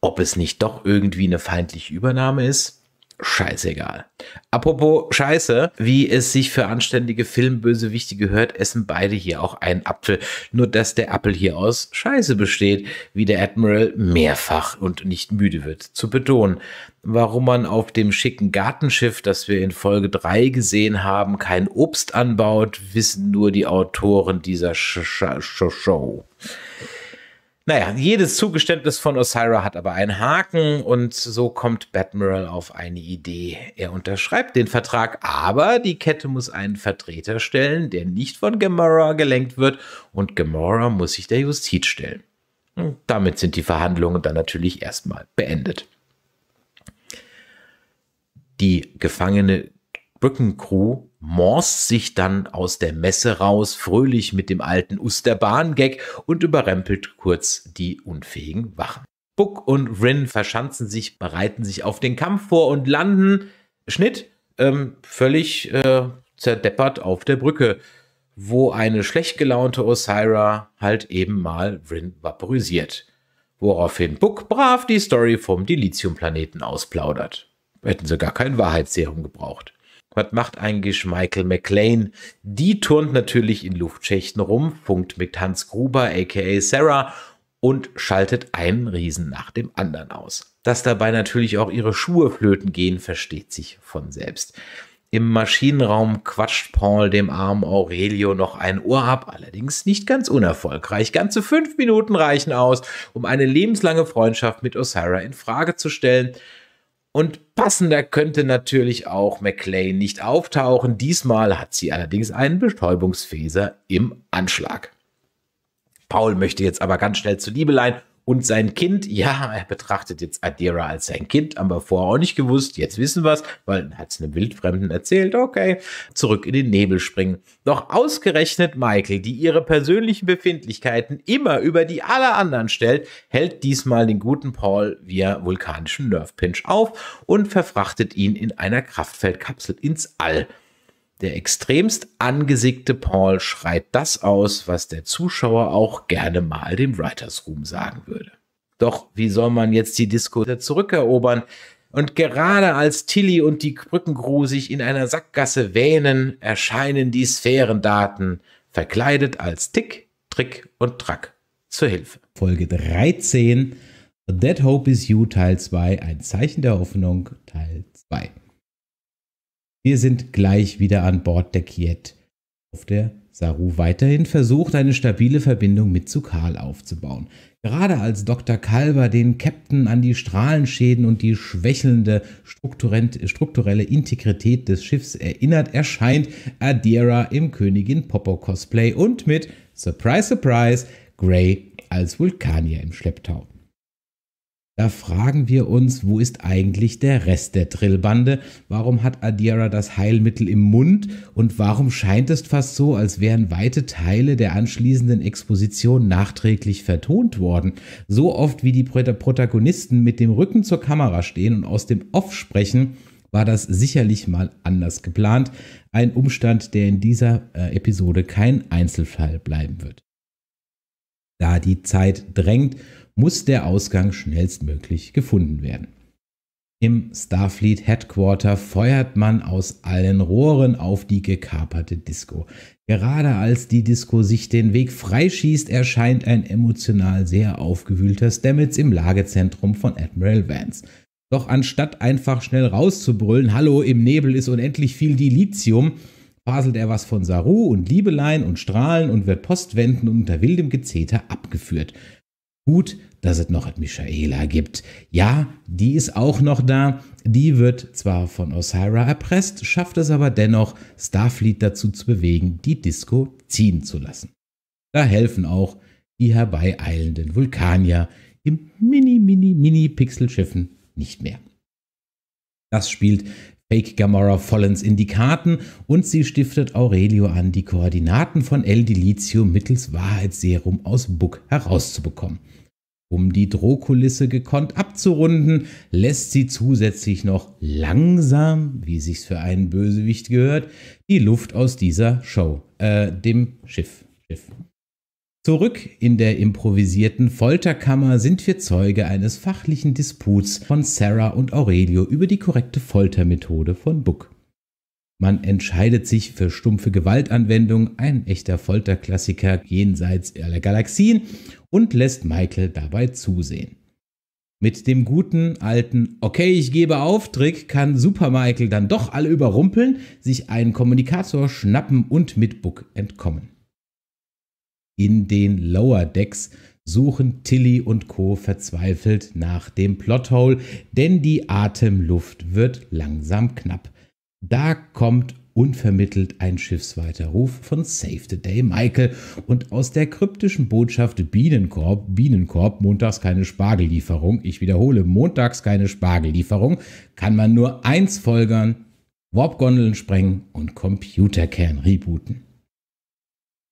Speaker 1: Ob es nicht doch irgendwie eine feindliche Übernahme ist, scheißegal. Apropos Scheiße, wie es sich für anständige Filmbösewichte gehört, essen beide hier auch einen Apfel. Nur dass der Apfel hier aus Scheiße besteht, wie der Admiral mehrfach und nicht müde wird zu betonen. Warum man auf dem schicken Gartenschiff, das wir in Folge 3 gesehen haben, kein Obst anbaut, wissen nur die Autoren dieser Sh Sh Show. Naja, jedes Zugeständnis von Osira hat aber einen Haken und so kommt Batmiral auf eine Idee. Er unterschreibt den Vertrag, aber die Kette muss einen Vertreter stellen, der nicht von Gamora gelenkt wird und Gamora muss sich der Justiz stellen. Und damit sind die Verhandlungen dann natürlich erstmal beendet. Die gefangene Brückencrew morst sich dann aus der Messe raus, fröhlich mit dem alten Usterbahn-Gag und überrempelt kurz die unfähigen Wachen. Buck und Rin verschanzen sich, bereiten sich auf den Kampf vor und landen, Schnitt, ähm, völlig äh, zerdeppert auf der Brücke, wo eine schlecht gelaunte Osira halt eben mal Rin vaporisiert. Woraufhin Buck brav die Story vom Dilithium-Planeten ausplaudert. Hätten sie gar kein Wahrheitsserum gebraucht. Was macht eigentlich Michael McLean? Die turnt natürlich in Luftschächten rum, funkt mit Hans Gruber, aka Sarah, und schaltet einen Riesen nach dem anderen aus. Dass dabei natürlich auch ihre Schuhe flöten gehen, versteht sich von selbst. Im Maschinenraum quatscht Paul dem armen Aurelio noch ein Ohr ab, allerdings nicht ganz unerfolgreich. Ganze fünf Minuten reichen aus, um eine lebenslange Freundschaft mit Osira in Frage zu stellen. Und passender könnte natürlich auch McLean nicht auftauchen. Diesmal hat sie allerdings einen Betäubungsfäser im Anschlag. Paul möchte jetzt aber ganz schnell zu Liebelein und sein Kind, ja, er betrachtet jetzt Adira als sein Kind, haben wir vorher auch nicht gewusst. Jetzt wissen wir es, weil er hat es einem Wildfremden erzählt. Okay, zurück in den Nebel springen. Doch ausgerechnet Michael, die ihre persönlichen Befindlichkeiten immer über die aller anderen stellt, hält diesmal den guten Paul via vulkanischen Nerve Pinch auf und verfrachtet ihn in einer Kraftfeldkapsel ins All.
Speaker 2: Der extremst angesickte Paul schreit das aus, was der Zuschauer auch gerne mal dem Writers Room sagen würde. Doch wie soll man jetzt die Disco zurückerobern? Und gerade als Tilly und die Brückencrew sich in einer Sackgasse wähnen, erscheinen die Sphärendaten, verkleidet als Tick, Trick und Track, zur Hilfe.
Speaker 1: Folge 13, That Hope is You, Teil 2, ein Zeichen der Hoffnung, Teil 2. Wir sind gleich wieder an Bord der Kiet, auf der Saru weiterhin versucht, eine stabile Verbindung mit Sukal aufzubauen. Gerade als Dr. Kalber den Captain an die Strahlenschäden und die schwächelnde strukturelle Integrität des Schiffs erinnert, erscheint Adira im Königin Popo Cosplay und mit Surprise Surprise Grey als Vulkanier im Schlepptau. Da fragen wir uns, wo ist eigentlich der Rest der Trillbande? Warum hat Adira das Heilmittel im Mund? Und warum scheint es fast so, als wären weite Teile der anschließenden Exposition nachträglich vertont worden? So oft wie die Protagonisten mit dem Rücken zur Kamera stehen und aus dem Off sprechen, war das sicherlich mal anders geplant. Ein Umstand, der in dieser äh, Episode kein Einzelfall bleiben wird. Da die Zeit drängt muss der Ausgang schnellstmöglich gefunden werden. Im Starfleet Headquarter feuert man aus allen Rohren auf die gekaperte Disco. Gerade als die Disco sich den Weg freischießt, erscheint ein emotional sehr aufgewühlter Stamets im Lagezentrum von Admiral Vance. Doch anstatt einfach schnell rauszubrüllen, Hallo, im Nebel ist unendlich viel Dilithium, faselt er was von Saru und Liebelein und Strahlen und wird postwenden und unter wildem Gezeter abgeführt. Gut, dass es noch Michaela gibt. Ja, die ist auch noch da. Die wird zwar von Osira erpresst, schafft es aber dennoch, Starfleet dazu zu bewegen, die Disco ziehen zu lassen. Da helfen auch die herbeieilenden Vulkanier im mini, mini, mini Pixelschiffen nicht mehr. Das spielt Fake Gamora vollends in die Karten und sie stiftet Aurelio an, die Koordinaten von El Dilithium mittels Wahrheitsserum aus Book herauszubekommen. Um die Drohkulisse gekonnt abzurunden, lässt sie zusätzlich noch langsam, wie sich's für einen Bösewicht gehört, die Luft aus dieser Show, äh, dem Schiff. Schiff. Zurück in der improvisierten Folterkammer sind wir Zeuge eines fachlichen Disputs von Sarah und Aurelio über die korrekte Foltermethode von Book. Man entscheidet sich für stumpfe Gewaltanwendung, ein echter Folterklassiker jenseits aller Galaxien, und lässt Michael dabei zusehen. Mit dem guten alten Okay, ich gebe auf Trick kann Super Michael dann doch alle überrumpeln, sich einen Kommunikator schnappen und mit Book entkommen. In den Lower Decks suchen Tilly und Co. verzweifelt nach dem Plothole, denn die Atemluft wird langsam knapp. Da kommt unvermittelt ein schiffsweiter Ruf von Save the Day Michael und aus der kryptischen Botschaft Bienenkorb, Bienenkorb, montags keine Spargellieferung, ich wiederhole, montags keine Spargellieferung, kann man nur eins folgern, Warpgondeln sprengen und Computerkern rebooten.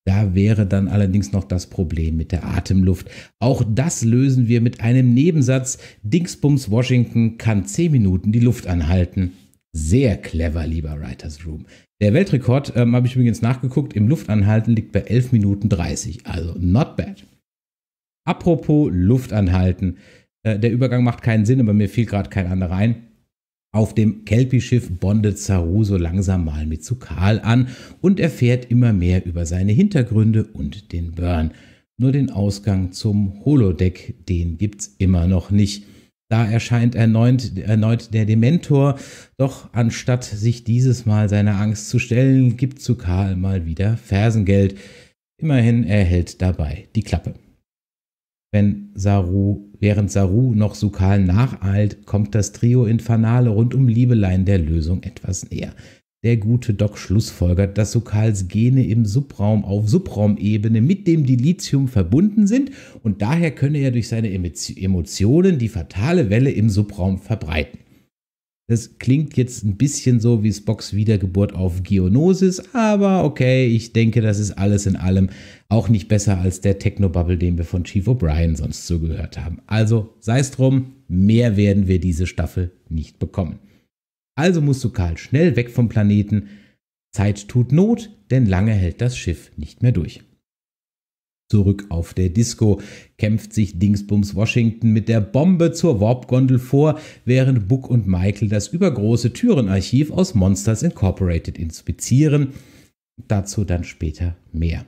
Speaker 1: Da wäre dann allerdings noch das Problem mit der Atemluft. Auch das lösen wir mit einem Nebensatz. Dingsbums Washington kann 10 Minuten die Luft anhalten. Sehr clever, lieber Writers Room. Der Weltrekord, ähm, habe ich übrigens nachgeguckt, im Luftanhalten liegt bei 11 Minuten 30. Also not bad. Apropos Luftanhalten. Äh, der Übergang macht keinen Sinn, aber mir fiel gerade kein anderer ein. Auf dem Kelpie-Schiff bondet Saru so langsam mal mit Sukal an und erfährt immer mehr über seine Hintergründe und den Burn. Nur den Ausgang zum Holodeck, den gibt's immer noch nicht. Da erscheint erneut, erneut der Dementor, doch anstatt sich dieses Mal seiner Angst zu stellen, gibt zu Karl mal wieder Fersengeld. Immerhin erhält dabei die Klappe. Wenn Saru, während Saru noch Sukal nacheilt, kommt das Trio Infernale rund um Liebelein der Lösung etwas näher. Der gute Doc schlussfolgert, dass Sokals Gene im Subraum auf Subraumebene mit dem Dilithium verbunden sind und daher könne er durch seine Emotionen die fatale Welle im Subraum verbreiten. Das klingt jetzt ein bisschen so wie Spocks Wiedergeburt auf Geonosis, aber okay, ich denke, das ist alles in allem auch nicht besser als der Technobubble, den wir von Chief O'Brien sonst zugehört haben. Also sei es drum, mehr werden wir diese Staffel nicht bekommen. Also musst du Karl schnell weg vom Planeten. Zeit tut Not, denn lange hält das Schiff nicht mehr durch. Zurück auf der Disco kämpft sich Dingsbums Washington mit der Bombe zur Warp-Gondel vor, während Book und Michael das übergroße Türenarchiv aus Monsters Incorporated inspizieren. Dazu dann später mehr.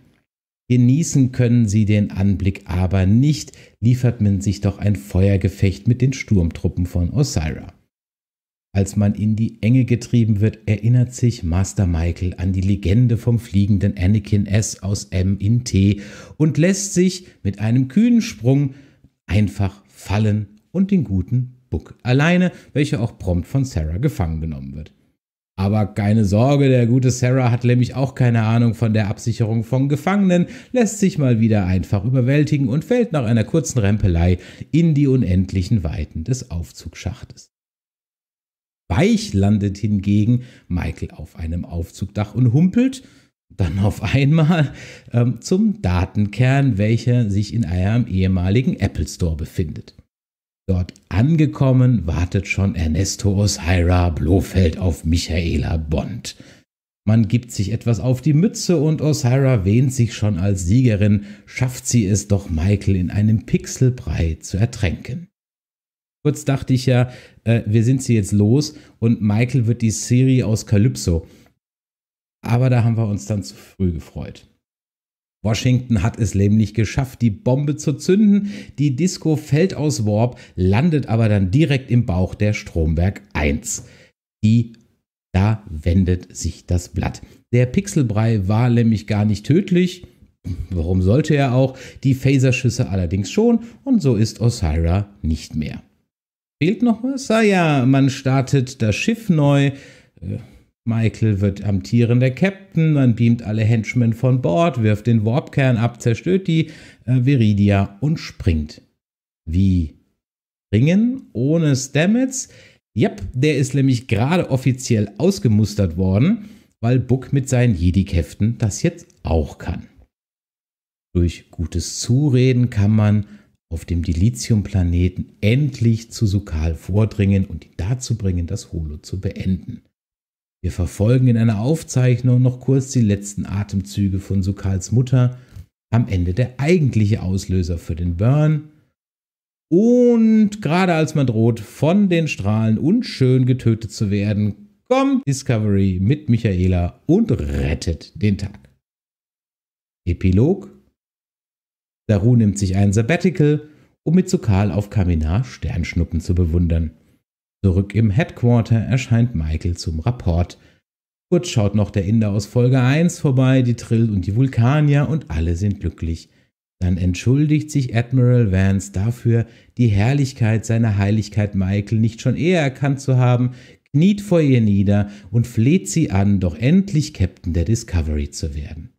Speaker 1: Genießen können sie den Anblick aber nicht, liefert man sich doch ein Feuergefecht mit den Sturmtruppen von Osira. Als man in die Enge getrieben wird, erinnert sich Master Michael an die Legende vom fliegenden Anakin S aus M in T und lässt sich mit einem kühnen Sprung einfach fallen und den guten Book alleine, welcher auch prompt von Sarah gefangen genommen wird. Aber keine Sorge, der gute Sarah hat nämlich auch keine Ahnung von der Absicherung von Gefangenen, lässt sich mal wieder einfach überwältigen und fällt nach einer kurzen Rempelei in die unendlichen Weiten des Aufzugschachtes. Weich landet hingegen Michael auf einem Aufzugdach und humpelt dann auf einmal ähm, zum Datenkern, welcher sich in einem ehemaligen Apple Store befindet. Dort angekommen wartet schon Ernesto Osira Blofeld auf Michaela Bond. Man gibt sich etwas auf die Mütze und Osira wähnt sich schon als Siegerin, schafft sie es doch Michael in einem Pixelbrei zu ertränken. Kurz dachte ich ja, äh, wir sind sie jetzt los und Michael wird die Serie aus Calypso. Aber da haben wir uns dann zu früh gefreut. Washington hat es nämlich geschafft, die Bombe zu zünden. Die Disco fällt aus Warp, landet aber dann direkt im Bauch der Stromberg 1. Die, da wendet sich das Blatt. Der Pixelbrei war nämlich gar nicht tödlich. Warum sollte er auch? Die Phaserschüsse allerdings schon und so ist Osira nicht mehr. Fehlt noch was? Ah ja, man startet das Schiff neu. Äh, Michael wird amtierender Captain, man beamt alle Henchmen von Bord, wirft den Warpkern ab, zerstört die äh, Viridia und springt. Wie? Springen ohne Stamets? Yep, der ist nämlich gerade offiziell ausgemustert worden, weil Book mit seinen Jedi-Käften das jetzt auch kann. Durch gutes Zureden kann man auf dem Dilithium-Planeten endlich zu Sukal vordringen und ihn dazu bringen, das Holo zu beenden. Wir verfolgen in einer Aufzeichnung noch kurz die letzten Atemzüge von Sukals Mutter, am Ende der eigentliche Auslöser für den Burn. Und gerade als man droht, von den Strahlen unschön getötet zu werden, kommt Discovery mit Michaela und rettet den Tag. Epilog Daru nimmt sich ein Sabbatical, um mit Sukal auf Kaminar Sternschnuppen zu bewundern. Zurück im Headquarter erscheint Michael zum Rapport. Kurz schaut noch der Inder aus Folge 1 vorbei, die Trill und die Vulkanier und alle sind glücklich. Dann entschuldigt sich Admiral Vance dafür, die Herrlichkeit seiner Heiligkeit Michael nicht schon eher erkannt zu haben, kniet vor ihr nieder und fleht sie an, doch endlich Captain der Discovery zu werden.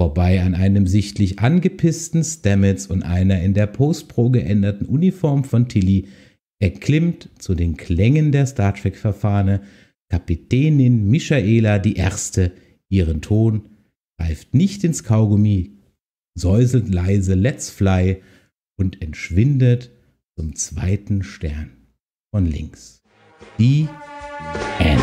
Speaker 1: Vorbei an einem sichtlich angepissten Stamets und einer in der Postpro geänderten Uniform von Tilly erklimmt zu den Klängen der Star Trek-Verfahren Kapitänin Michaela die Erste ihren Ton, greift nicht ins Kaugummi, säuselt leise Let's Fly und entschwindet zum zweiten Stern von links. Die End.